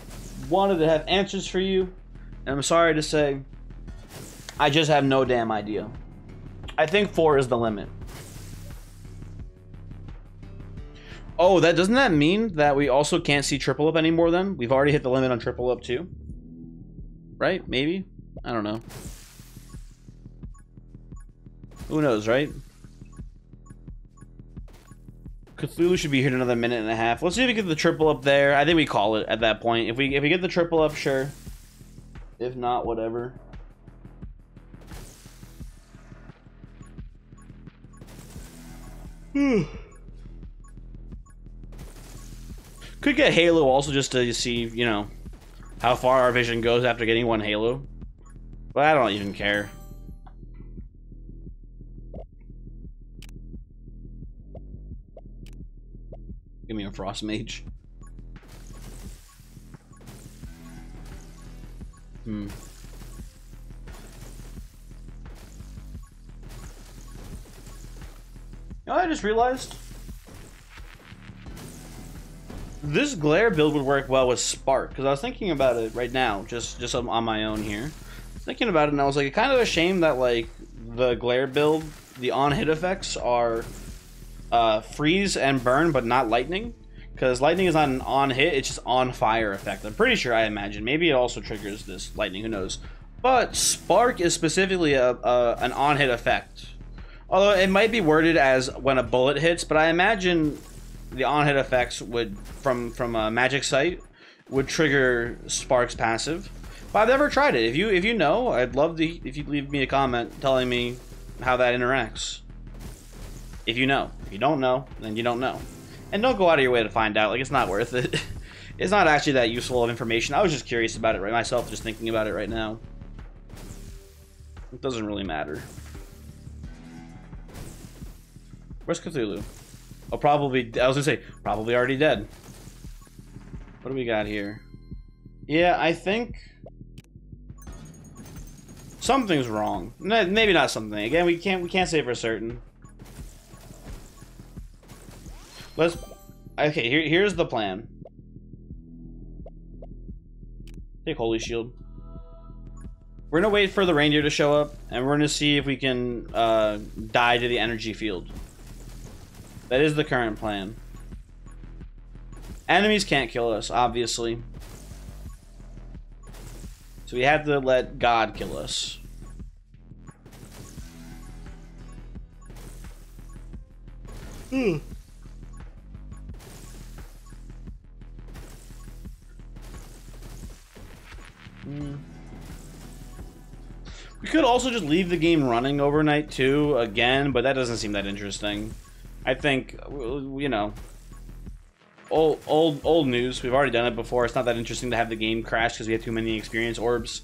wanted to have answers for you, and I'm sorry to say, I just have no damn idea. I think four is the limit. Oh, that doesn't that mean that we also can't see triple up anymore then? We've already hit the limit on triple up too. Right? Maybe? I don't know. Who knows, right? Cthulhu should be here in another minute and a half. Let's see if we get the triple up there. I think we call it at that point. If we if we get the triple up, sure. If not, whatever. Could get Halo also just to see, you know, how far our vision goes after getting one Halo. But I don't even care. Give me a Frost Mage. Hmm. You know, I just realized this glare build would work well with Spark because I was thinking about it right now, just just on my own here. Thinking about it, and I was like, kind of a shame that like the glare build, the on hit effects are uh, freeze and burn, but not lightning. Because lightning is not an on hit, it's just on fire effect. I'm pretty sure, I imagine. Maybe it also triggers this lightning, who knows. But Spark is specifically a, a an on hit effect. Although it might be worded as when a bullet hits, but I imagine the on hit effects would, from, from a magic site, would trigger Spark's passive. But I've never tried it. If you if you know, I'd love to if you leave me a comment telling me how that interacts. If you know. If you don't know, then you don't know. And don't go out of your way to find out. Like, it's not worth it. it's not actually that useful of information. I was just curious about it right myself, just thinking about it right now. It doesn't really matter. Where's Cthulhu? Oh, probably... I was gonna say, probably already dead. What do we got here? Yeah, I think... Something's wrong. Maybe not something. Again, we can't we can't say for certain. Let's. Okay, here, here's the plan. Take Holy Shield. We're gonna wait for the reindeer to show up, and we're gonna see if we can uh, die to the energy field. That is the current plan. Enemies can't kill us, obviously. So we have to let God kill us. Hmm. Hmm. We could also just leave the game running overnight too, again, but that doesn't seem that interesting. I think, you know, old old old news. We've already done it before. It's not that interesting to have the game crash because we have too many experience orbs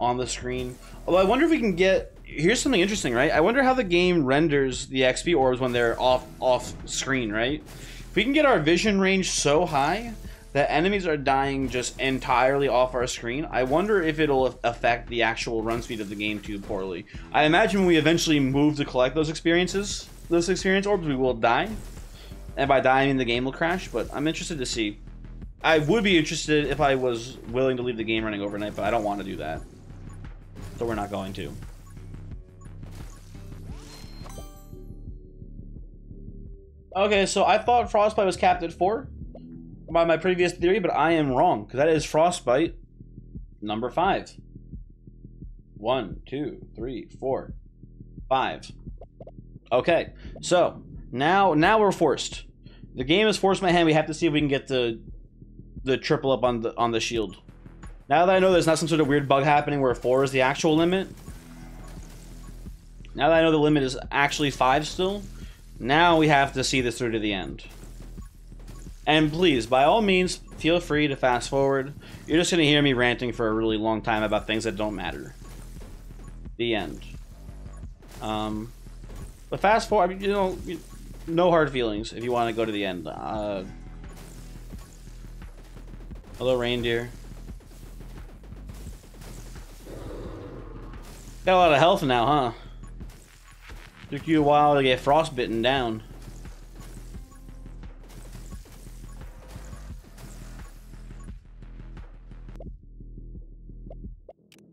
on the screen. Although I wonder if we can get. Here's something interesting, right? I wonder how the game renders the XP orbs when they're off off screen, right? If we can get our vision range so high that enemies are dying just entirely off our screen, I wonder if it'll affect the actual run speed of the game too poorly. I imagine when we eventually move to collect those experiences, those experience orbs, we will die. And by dying, the game will crash, but I'm interested to see. I would be interested if I was willing to leave the game running overnight, but I don't want to do that. So we're not going to. Okay, so I thought Frostbite was capped at 4 by my previous theory, but I am wrong, because that is Frostbite number 5. One, two, three, four, five. Okay, so now now we're forced. The game has forced my hand. We have to see if we can get the the triple up on the on the shield. Now that I know there's not some sort of weird bug happening where four is the actual limit. Now that I know the limit is actually five still, now we have to see this through to the end. And please, by all means, feel free to fast forward. You're just going to hear me ranting for a really long time about things that don't matter. The end. Um, but fast forward, you know, no hard feelings if you want to go to the end. Uh, hello, reindeer. Got a lot of health now, huh? Took you a while to get frostbitten down.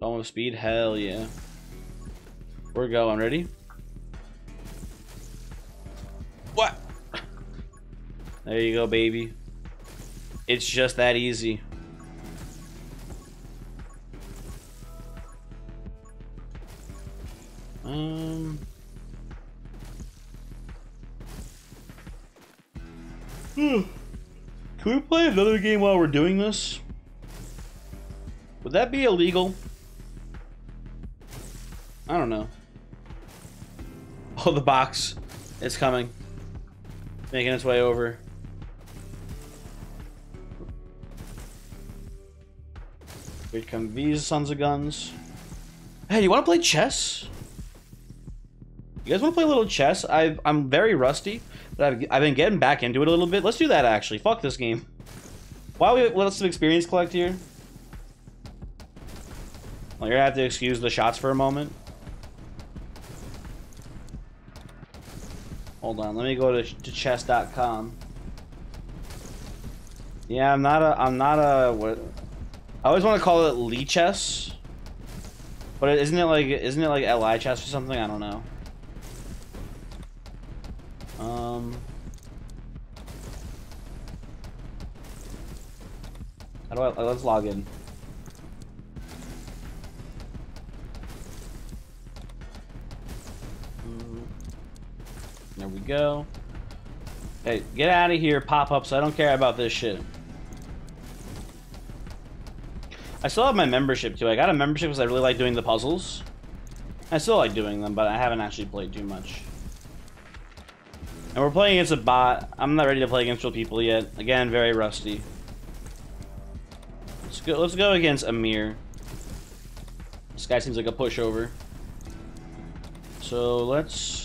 Almost speed? Hell yeah. We're going. Ready? What? There you go, baby. It's just that easy. Um... Hmm. Can we play another game while we're doing this? Would that be illegal? I don't know. Oh, the box. is coming. Making its way over. Here come these sons of guns. Hey, you want to play chess? You guys want to play a little chess? i am very rusty, but I've, I've been getting back into it a little bit. Let's do that, actually. Fuck this game. Why we let some experience collect here? Well, you're gonna have to excuse the shots for a moment. Hold on, let me go to, to chess.com. Yeah, I'm not a, I'm not a, what, I always want to call it Lichess. But isn't it like, isn't it like Li chess or something? I don't know. Um. How do I, let's log in. There we go. Hey, get out of here, pop-ups. I don't care about this shit. I still have my membership, too. I got a membership because I really like doing the puzzles. I still like doing them, but I haven't actually played too much. And we're playing against a bot. I'm not ready to play against real people yet. Again, very rusty. Let's go, let's go against Emir. This guy seems like a pushover. So let's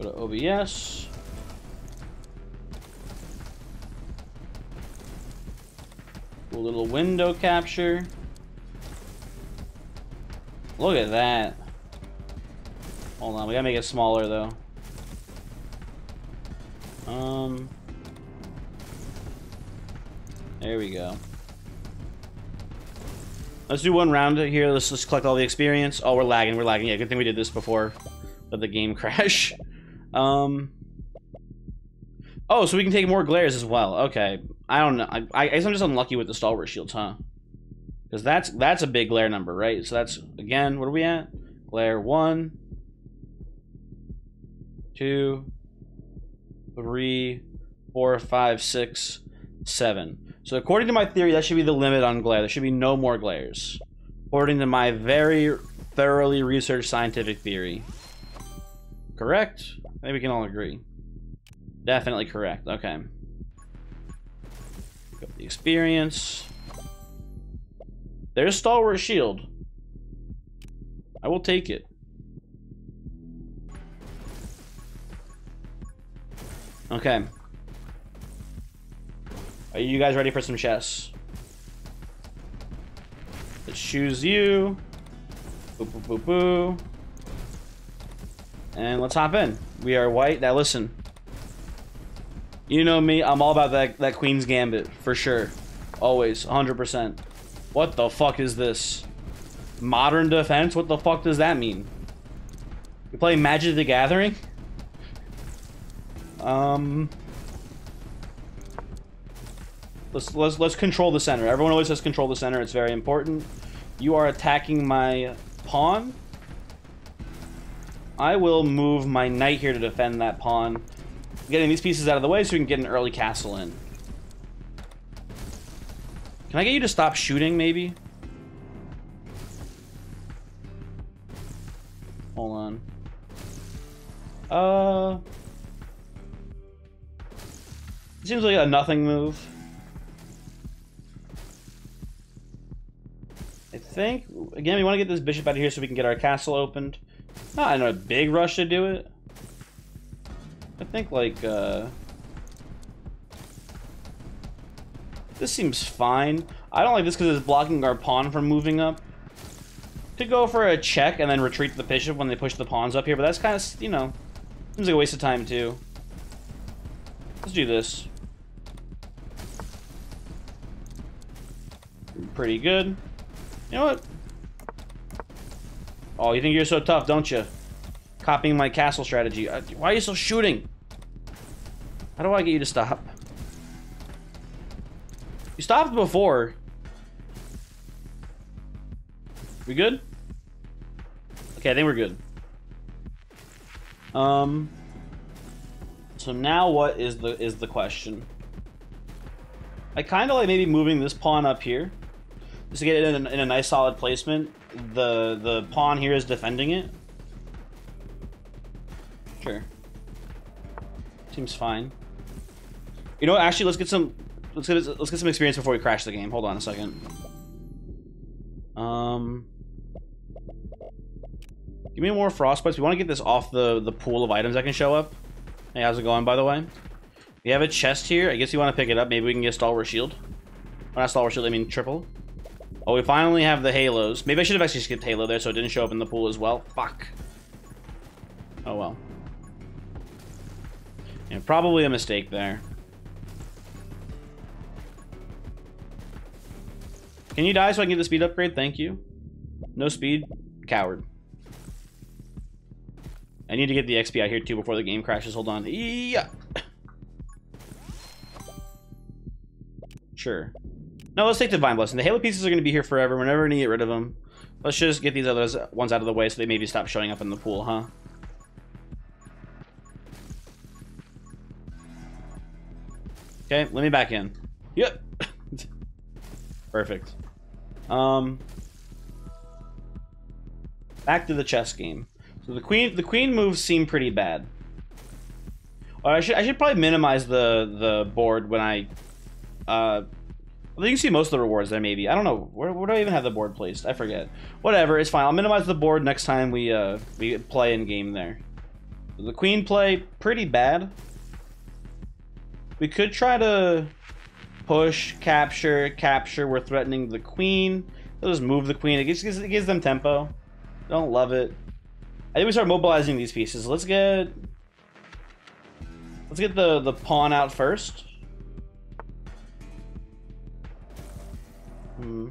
go to OBS. A little window capture. Look at that. Hold on, we gotta make it smaller though. Um, there we go. Let's do one round here. Let's just collect all the experience. Oh, we're lagging. We're lagging. Yeah, good thing we did this before let the game crash. Um. Oh, so we can take more glares as well. Okay. I don't know. I, I guess I'm just unlucky with the stalwart shields, huh? Because that's that's a big glare number, right? So that's again. What are we at? Glare one, two, three, four, five, six, seven. So according to my theory, that should be the limit on glare. There should be no more glares. According to my very thoroughly researched scientific theory. Correct? Maybe we can all agree. Definitely correct. Okay. Got the experience. There's Stalwart Shield. I will take it. Okay. Are you guys ready for some chess? Let's choose you. Boo, boo, boo, boo. And let's hop in. We are white. Now listen. You know me, I'm all about that, that Queen's Gambit, for sure. Always, 100%. What the fuck is this? Modern defense? What the fuck does that mean? You play Magic the Gathering? Um... Let's, let's, let's control the center. Everyone always says control the center. It's very important. You are attacking my pawn. I will move my knight here to defend that pawn. Getting these pieces out of the way so we can get an early castle in. Can I get you to stop shooting, maybe? Hold on. Uh... Seems like a nothing move. I think, again, we want to get this bishop out of here so we can get our castle opened. Not in a big rush to do it. I think, like, uh... This seems fine. I don't like this because it's blocking our pawn from moving up. To go for a check and then retreat the bishop when they push the pawns up here, but that's kind of, you know, seems like a waste of time, too. Let's do this. Pretty good. You know what? Oh, you think you're so tough, don't you? Copying my castle strategy. Uh, why are you still shooting? How do I get you to stop? You stopped before. We good? Okay, I think we're good. Um. So now what is the is the question? I kind of like maybe moving this pawn up here. Just to get it in a, in a nice solid placement. The the pawn here is defending it. Sure. Seems fine. You know what? Actually, let's get some let's get let's get some experience before we crash the game. Hold on a second. Um, give me more frostbites. We want to get this off the the pool of items that can show up. Hey, how's it going? By the way, we have a chest here. I guess you want to pick it up. Maybe we can get stalwart shield. Well, not stalwart shield. I mean triple. Oh, we finally have the halos. Maybe I should have actually skipped halo there so it didn't show up in the pool as well. Fuck. Oh well. Yeah, probably a mistake there. Can you die so I can get the speed upgrade? Thank you. No speed? Coward. I need to get the XP out here too before the game crashes. Hold on. Yeah. Sure. No, let's take the Divine Blessing. The Halo pieces are going to be here forever. We're never going to get rid of them. Let's just get these other ones out of the way so they maybe stop showing up in the pool, huh? Okay, let me back in. Yep. Perfect. Um, back to the chess game. So the queen, the queen moves seem pretty bad. Or I should, I should probably minimize the the board when I. Uh, you can see most of the rewards there. Maybe I don't know where, where do I even have the board placed? I forget. Whatever, it's fine. I'll minimize the board next time we uh we play in game there. The queen play pretty bad. We could try to push, capture, capture. We're threatening the queen. They'll just move the queen. It gives, it gives them tempo. Don't love it. I think we start mobilizing these pieces. Let's get... Let's get the, the pawn out first. Hmm.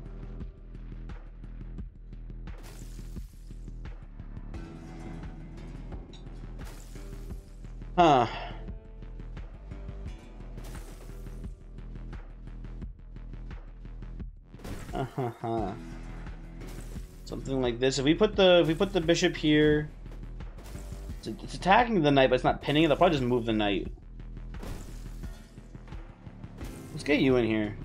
Huh. Uh -huh. Something like this. If we put the if we put the bishop here, it's, it's, attacking the knight, but it's not pinning it. They'll probably just move the knight. Let's get you in here.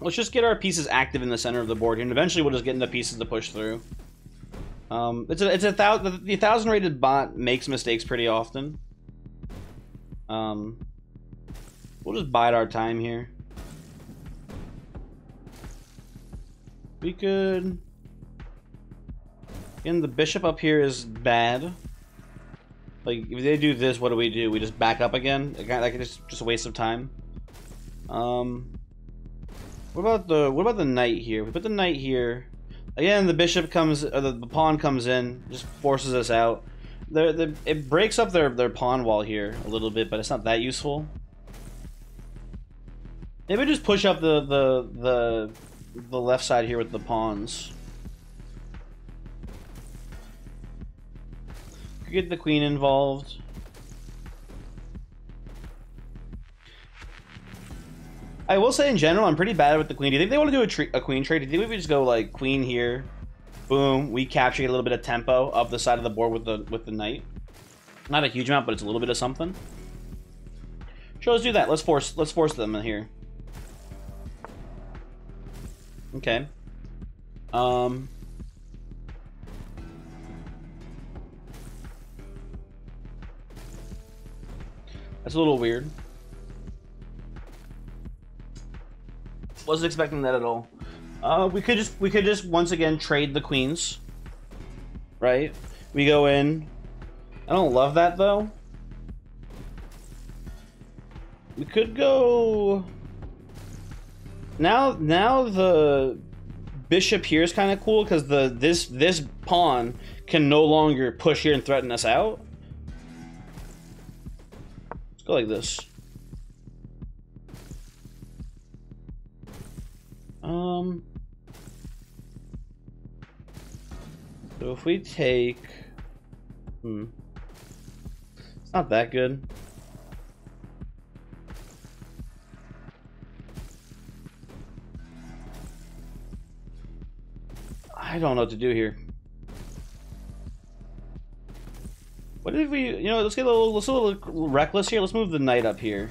Let's just get our pieces active in the center of the board here, and eventually we'll just get into pieces to push through. Um, it's a it's a thousand the thousand rated bot makes mistakes pretty often. Um, we'll just bide our time here. We could. Again, the bishop up here is bad. Like if they do this, what do we do? We just back up again. Like it's just a waste of time. Um. What about the what about the knight here? We put the knight here. Again, the bishop comes, the, the pawn comes in, just forces us out. The, the, it breaks up their, their pawn wall here a little bit, but it's not that useful. Maybe just push up the, the, the, the left side here with the pawns. Get the queen involved. I will say in general, I'm pretty bad with the queen. Do you think they want to do a, a queen trade? Do you think we could just go like queen here, boom, we capture a little bit of tempo up the side of the board with the with the knight? Not a huge amount, but it's a little bit of something. Sure, let's do that. Let's force let's force them in here. Okay. Um. That's a little weird. Wasn't expecting that at all. Uh, we could just we could just once again trade the queens. Right? We go in. I don't love that though. We could go. Now, now the bishop here is kind of cool because the this this pawn can no longer push here and threaten us out. Let's go like this. Um. So if we take, hmm, it's not that good. I don't know what to do here. What if we, you know, let's get a little, let's get a little reckless here. Let's move the knight up here.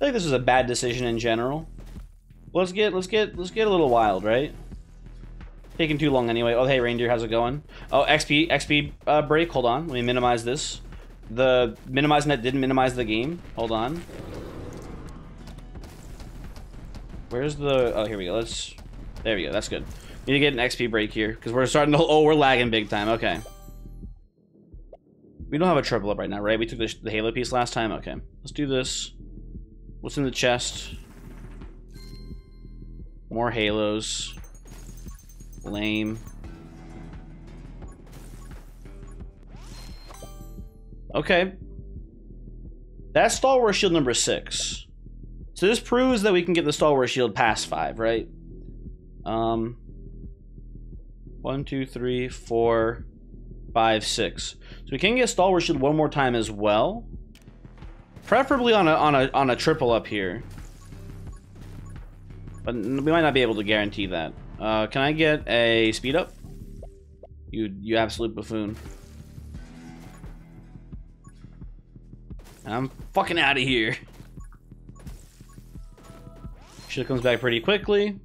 I think this is a bad decision in general. Let's get let's get let's get a little wild, right? Taking too long anyway. Oh hey reindeer, how's it going? Oh XP XP uh, break. Hold on, let me minimize this. The minimize net didn't minimize the game. Hold on. Where's the? Oh here we go. Let's. There we go. That's good. Need to get an XP break here because we're starting to. Oh, we're lagging big time. Okay. We don't have a triple up right now, right? We took the, the Halo piece last time. Okay, let's do this. What's in the chest? More halos. Lame. Okay. That's Stalwart Shield number six. So this proves that we can get the Stalwart Shield past five, right? Um, one, two, three, four, five, six. So we can get Stalwart Shield one more time as well. Preferably on a on a on a triple up here. But we might not be able to guarantee that. Uh, can I get a speed up? You you absolute buffoon. I'm fucking out of here. Shit comes back pretty quickly.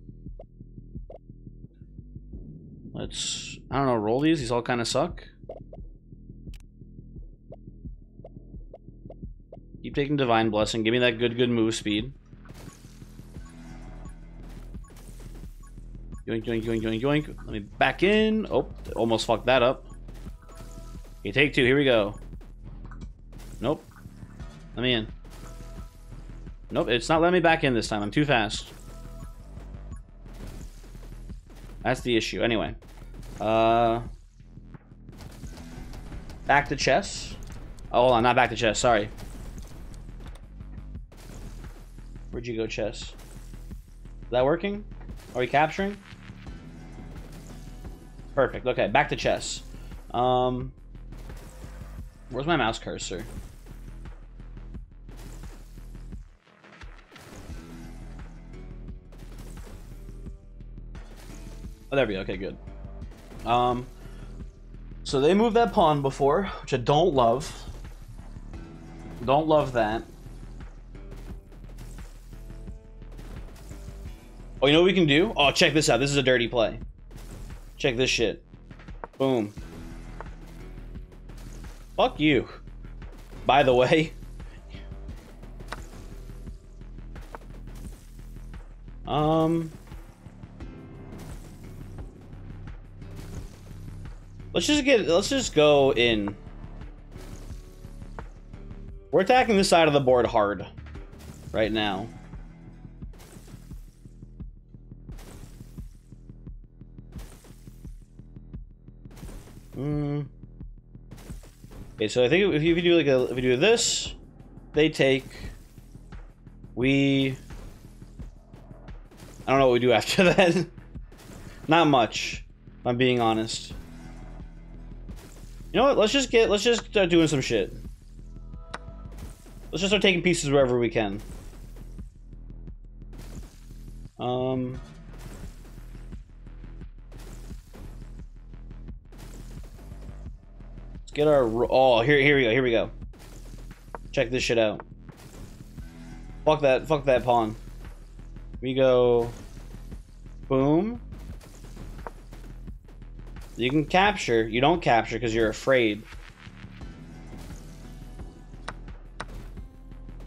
Let's, I don't know, roll these. These all kind of suck. Keep taking Divine Blessing. Give me that good, good move speed. Yoink, yoink, yoink, yoink, yoink. Let me back in. Oh, almost fucked that up. Okay, take two. Here we go. Nope. Let me in. Nope, it's not letting me back in this time. I'm too fast. That's the issue. Anyway. Uh... Back to chess. Oh, hold on, not back to chess. Sorry. Where'd you go, chess? Is that working? Are we capturing? Perfect. Okay, back to chess. Um, where's my mouse cursor? Oh, there we go. Okay, good. Um, so they moved that pawn before, which I don't love. Don't love that. Oh, you know what we can do? Oh, check this out. This is a dirty play. Check this shit. Boom. Fuck you. By the way. Um... Let's just get, let's just go in. We're attacking this side of the board hard right now. Okay, so I think if you, if you do like a, if you do this, they take. We. I don't know what we do after that. Not much. I'm being honest. You know what? Let's just get. Let's just start doing some shit. Let's just start taking pieces wherever we can. Um. Get our. Oh, here, here we go. Here we go. Check this shit out. Fuck that. Fuck that pawn. We go. Boom. You can capture. You don't capture because you're afraid.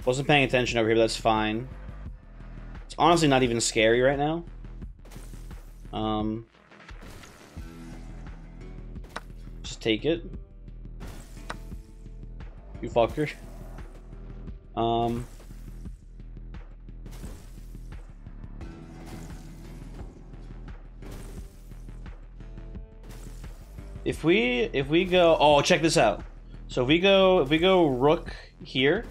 Wasn't paying attention over here, but that's fine. It's honestly not even scary right now. Um, just take it. You fucker. Um, If we if we go oh check this out. So if we go if we go rook here,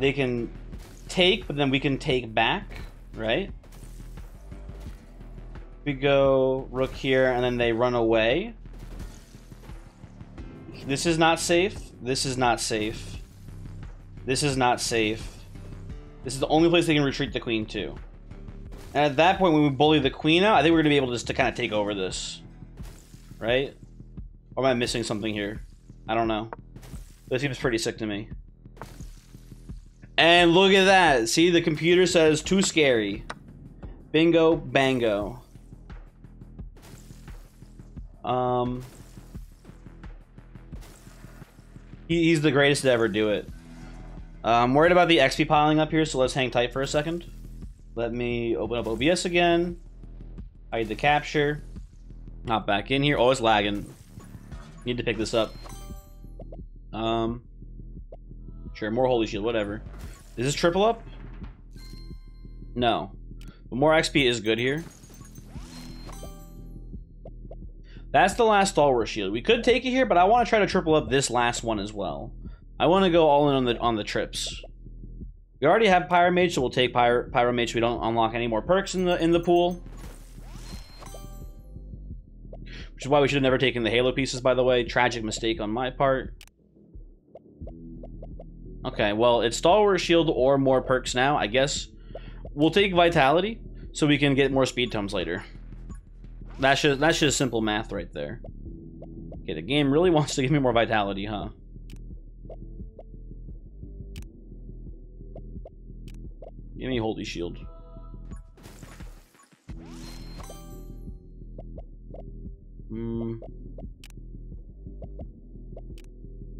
they can take, but then we can take back, right? We go rook here and then they run away. This is not safe. This is not safe. This is not safe. This is the only place they can retreat the queen to. And at that point, when we bully the queen out, I think we're going to be able just to kind of take over this. Right? Or am I missing something here? I don't know. This seems pretty sick to me. And look at that. See, the computer says too scary. Bingo, bango. Um, he's the greatest to ever do it. Uh, I'm worried about the XP piling up here, so let's hang tight for a second. Let me open up OBS again. Hide the capture. Not back in here. Oh, it's lagging. Need to pick this up. Um, sure, more Holy Shield, whatever. Is this triple up? No. But more XP is good here. That's the last Stalwart Shield. We could take it here, but I want to try to triple up this last one as well. I want to go all in on the on the trips. We already have Pyromage, so we'll take Pyro Pyromage we don't unlock any more perks in the in the pool. Which is why we should have never taken the Halo pieces, by the way. Tragic mistake on my part. Okay, well, it's Stalwart Shield or more perks now, I guess. We'll take Vitality, so we can get more Speed Tomes later. That's just, that's just simple math right there. Okay, the game really wants to give me more Vitality, huh? Give me Holy Shield. Hmm.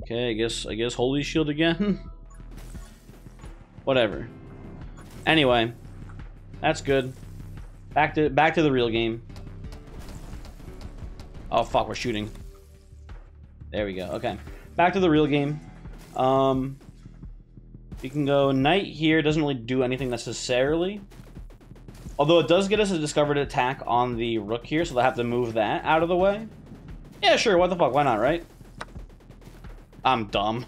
Okay, I guess I guess Holy Shield again. Whatever. Anyway, that's good. Back to back to the real game. Oh fuck, we're shooting. There we go. Okay, back to the real game. Um, we can go knight here. Doesn't really do anything necessarily. Although it does get us a discovered attack on the rook here, so they'll have to move that out of the way. Yeah, sure, what the fuck, why not, right? I'm dumb.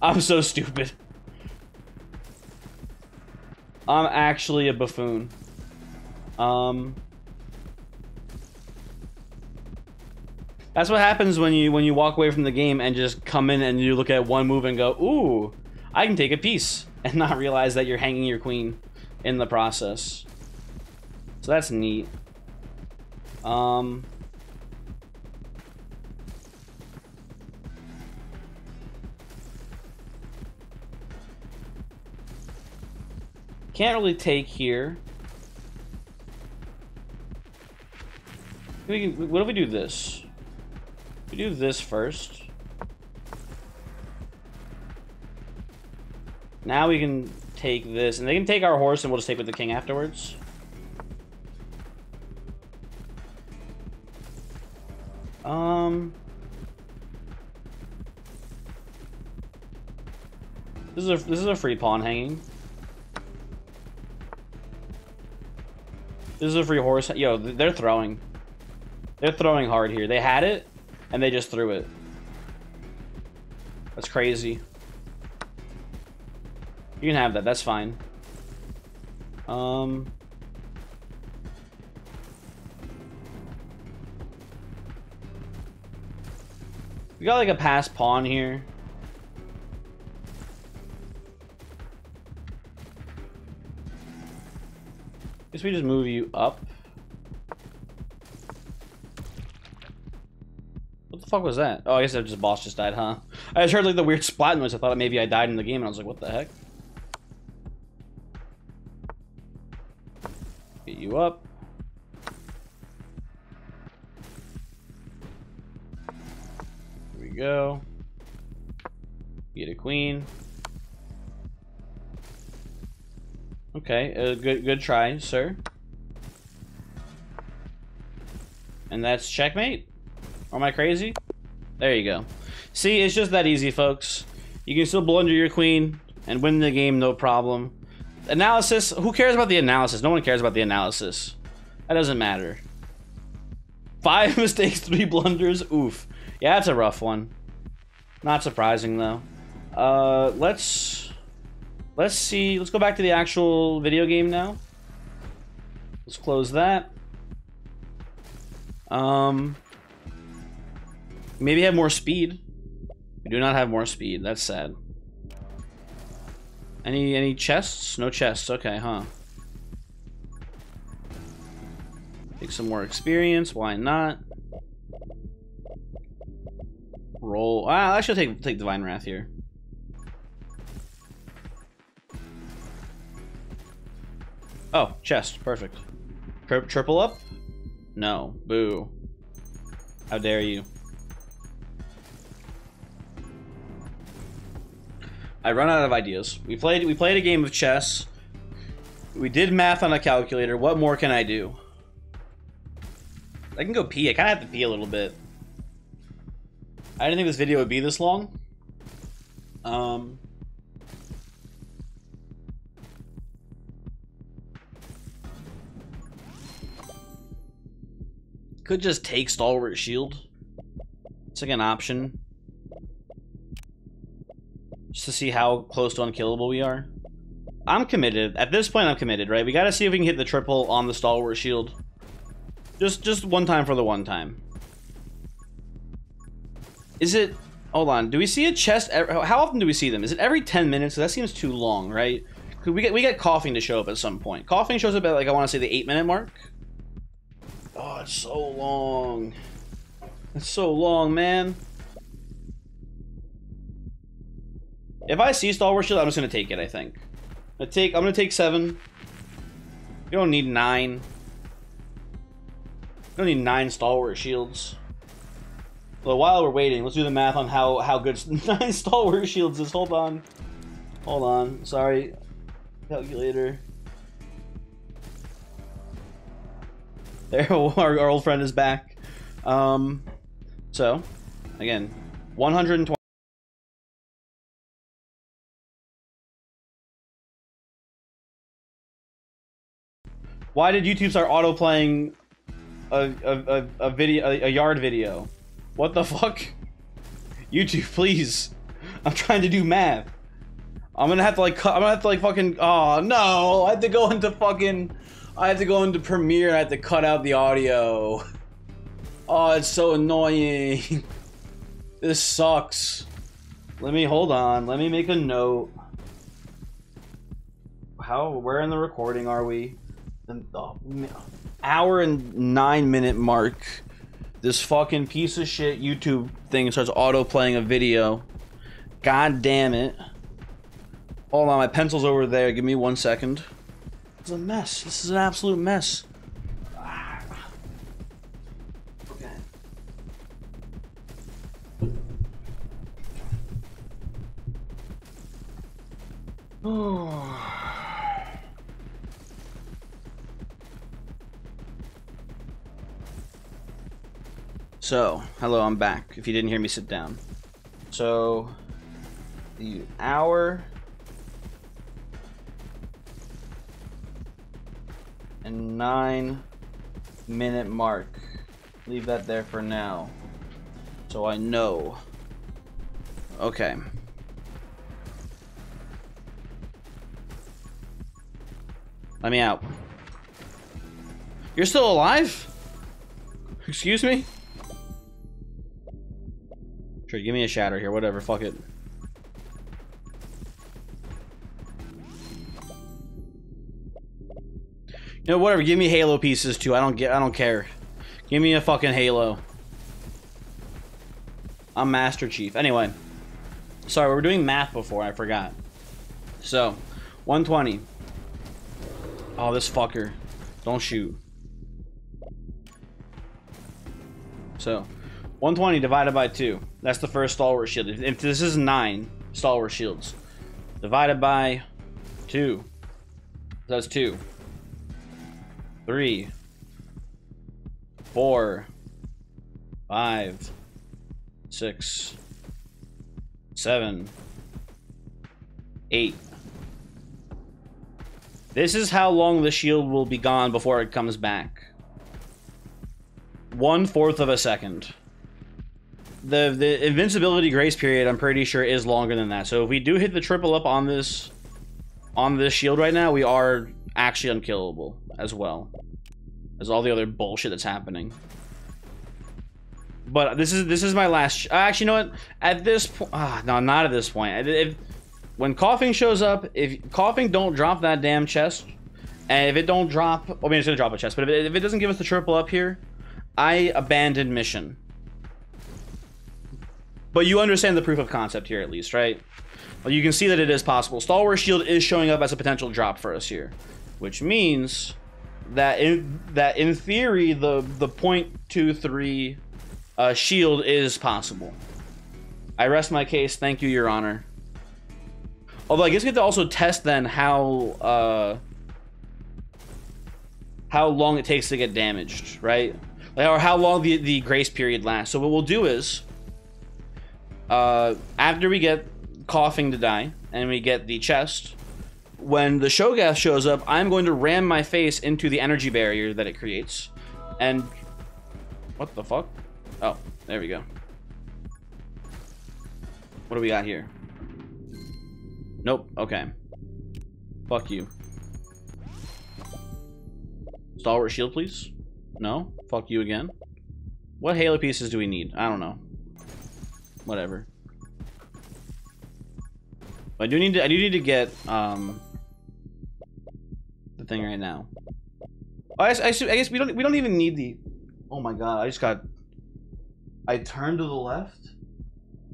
I'm so stupid. I'm actually a buffoon. Um... That's what happens when you when you walk away from the game and just come in and you look at one move and go, ooh, I can take a piece, and not realize that you're hanging your queen in the process. So that's neat. Um... Can't really take here. We can, what if we do this? We do this first. Now we can take this, and they can take our horse, and we'll just take with the king afterwards. Um... This is a this is a free pawn hanging. This is a free horse. Yo, they're throwing. They're throwing hard here. They had it, and they just threw it. That's crazy. You can have that. That's fine. Um... We got like a pass pawn here. Guess we just move you up. Fuck was that? Oh, I guess that just boss just died, huh? I just heard like the weird splat noise. I thought maybe I died in the game, and I was like, what the heck? Get you up. Here we go. Get a queen. Okay, uh, good good try, sir. And that's checkmate? Am I crazy? There you go. See, it's just that easy, folks. You can still blunder your queen and win the game, no problem. Analysis, who cares about the analysis? No one cares about the analysis. That doesn't matter. Five mistakes, three blunders, oof. Yeah, that's a rough one. Not surprising though. Uh, let's let's see. Let's go back to the actual video game now. Let's close that. Um, maybe have more speed. We do not have more speed. That's sad. Any any chests? No chests. Okay, huh? Take some more experience. Why not? roll. Ah, I should take take Divine Wrath here. Oh, chest. Perfect. Tri triple up? No. Boo. How dare you. I run out of ideas. We played we played a game of chess. We did math on a calculator. What more can I do? I can go pee. I kind of have to pee a little bit. I didn't think this video would be this long. Um, could just take Stalwart Shield. It's like an option. Just to see how close to unkillable we are. I'm committed. At this point, I'm committed, right? We gotta see if we can hit the triple on the Stalwart Shield. Just, just one time for the one time. Is it... Hold on. Do we see a chest... How often do we see them? Is it every 10 minutes? That seems too long, right? We get, we get Koffing to show up at some point. Coughing shows up at, like, I want to say the 8-minute mark. Oh, it's so long. It's so long, man. If I see Stalwart Shield, I'm just gonna take it, I think. I'm gonna take, I'm gonna take seven. You don't need nine. You don't need nine Stalwart Shields. Well, while we're waiting, let's do the math on how, how good nine Stalwart Shields is. Hold on. Hold on. Sorry. Calculator. There, our, our old friend is back. Um, so, again, 120. Why did YouTube start auto playing a, a, a, a video a, a yard video? What the fuck? YouTube, please. I'm trying to do math. I'm gonna have to like cut. I'm gonna have to like fucking. Oh no! I had to go into fucking. I had to go into Premiere. I had to cut out the audio. Oh, it's so annoying. this sucks. Let me hold on. Let me make a note. How? Where in the recording are we? The, the hour and nine minute mark, this fucking piece of shit YouTube thing starts auto playing a video. God damn it. Hold on, my pencil's over there. Give me one second. It's a mess. This is an absolute mess. Ah. Okay. Oh. So, hello, I'm back. If you didn't hear me sit down. So, the hour and nine minute mark. Leave that there for now. So I know. Okay. Let me out. You're still alive? Excuse me? Sure, give me a shatter here, whatever, fuck it. You know, whatever, give me Halo pieces too, I don't get, I don't care. Give me a fucking Halo. I'm Master Chief. Anyway. Sorry, we were doing math before, I forgot. So, 120. Oh, this fucker. Don't shoot. So, 120 divided by 2. That's the first stalwart shield. If, if this is 9 stalwart shields, divided by 2. That's 2. 3. 4. 5. 6. 7. 8. This is how long the shield will be gone before it comes back. One fourth of a second the the invincibility grace period I'm pretty sure is longer than that. So if we do hit the triple up on this on this shield right now, we are actually unkillable as well as all the other bullshit that's happening. But this is this is my last. actually, you know what? At this point, ah, no, not at this point. If when coughing shows up, if coughing don't drop that damn chest, and if it don't drop, I mean, it's gonna drop a chest. But if it, if it doesn't give us the triple up here, I abandon mission. But you understand the proof of concept here at least, right? Well, you can see that it is possible. Stalwart Shield is showing up as a potential drop for us here, which means that in that in theory the the .23 uh, shield is possible. I rest my case. Thank you, Your Honor. Although I guess we have to also test then how uh, how long it takes to get damaged, right? Or how long the the grace period lasts. So what we'll do is uh, after we get coughing to die and we get the chest, when the Shoggoth shows up, I'm going to ram my face into the energy barrier that it creates. And what the fuck? Oh, there we go. What do we got here? Nope. Okay. Fuck you. Stalwart shield, please. No. Fuck you again. What Halo pieces do we need? I don't know. Whatever. I do need to. I do need to get um the thing right now. I, I, I guess we don't. We don't even need the. Oh my god! I just got. I turned to the left,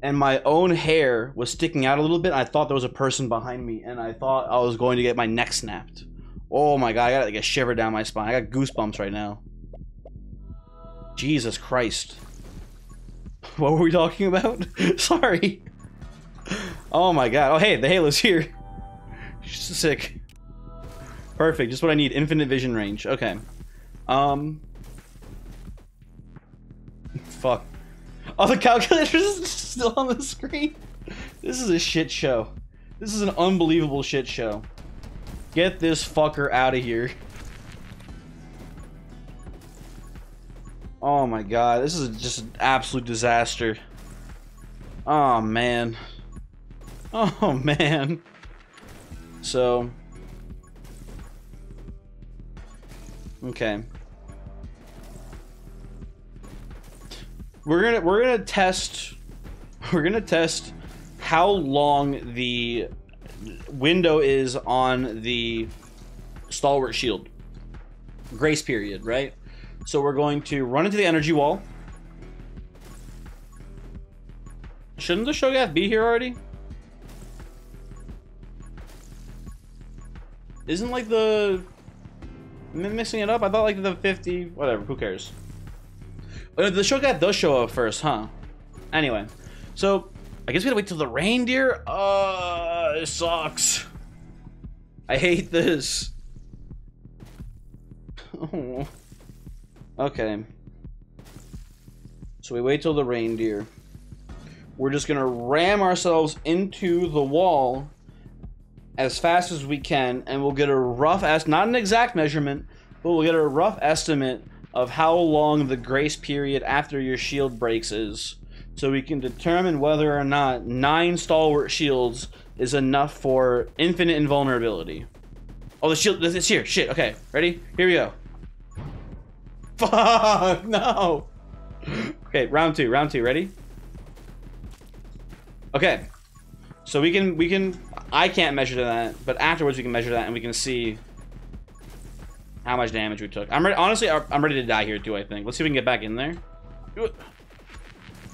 and my own hair was sticking out a little bit. I thought there was a person behind me, and I thought I was going to get my neck snapped. Oh my god! I got like a shiver down my spine. I got goosebumps right now. Jesus Christ. What were we talking about? Sorry. Oh my god. Oh hey, the Halo's here. Sick. Perfect. Just what I need. Infinite vision range. Okay. Um. Fuck. Oh, the calculator's still on the screen. This is a shit show. This is an unbelievable shit show. Get this fucker out of here. Oh my god, this is just an absolute disaster. Oh man. Oh man. So Okay. We're to we're to test we're to test how long the window is on the stalwart shield. grace period, right? So we're going to run into the energy wall. Shouldn't the Shoggoth be here already? Isn't like the... Am I mixing it up? I thought like the 50... Whatever, who cares? Uh, the Shoggoth does show up first, huh? Anyway, so I guess we gotta wait till the reindeer? Uh, it sucks. I hate this. Oh. Okay. So we wait till the reindeer. We're just gonna ram ourselves into the wall as fast as we can, and we'll get a rough est not an exact measurement, but we'll get a rough estimate of how long the grace period after your shield breaks is. So we can determine whether or not nine stalwart shields is enough for infinite invulnerability. Oh, the shield, it's here. Shit, okay. Ready? Here we go. Fuck, no. Okay, round two, round two, ready? Okay. So we can, we can, I can't measure that, but afterwards we can measure that and we can see how much damage we took. I'm ready, honestly, I'm ready to die here too, I think. Let's see if we can get back in there.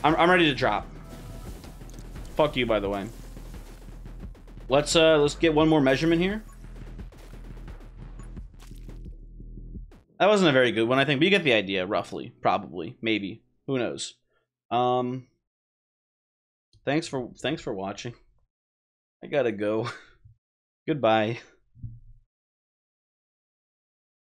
I'm, I'm ready to drop. Fuck you, by the way. Let's, uh, let's get one more measurement here. That wasn't a very good one, I think, but you get the idea, roughly. Probably. Maybe. Who knows? Um, thanks for, thanks for watching. I gotta go. Goodbye.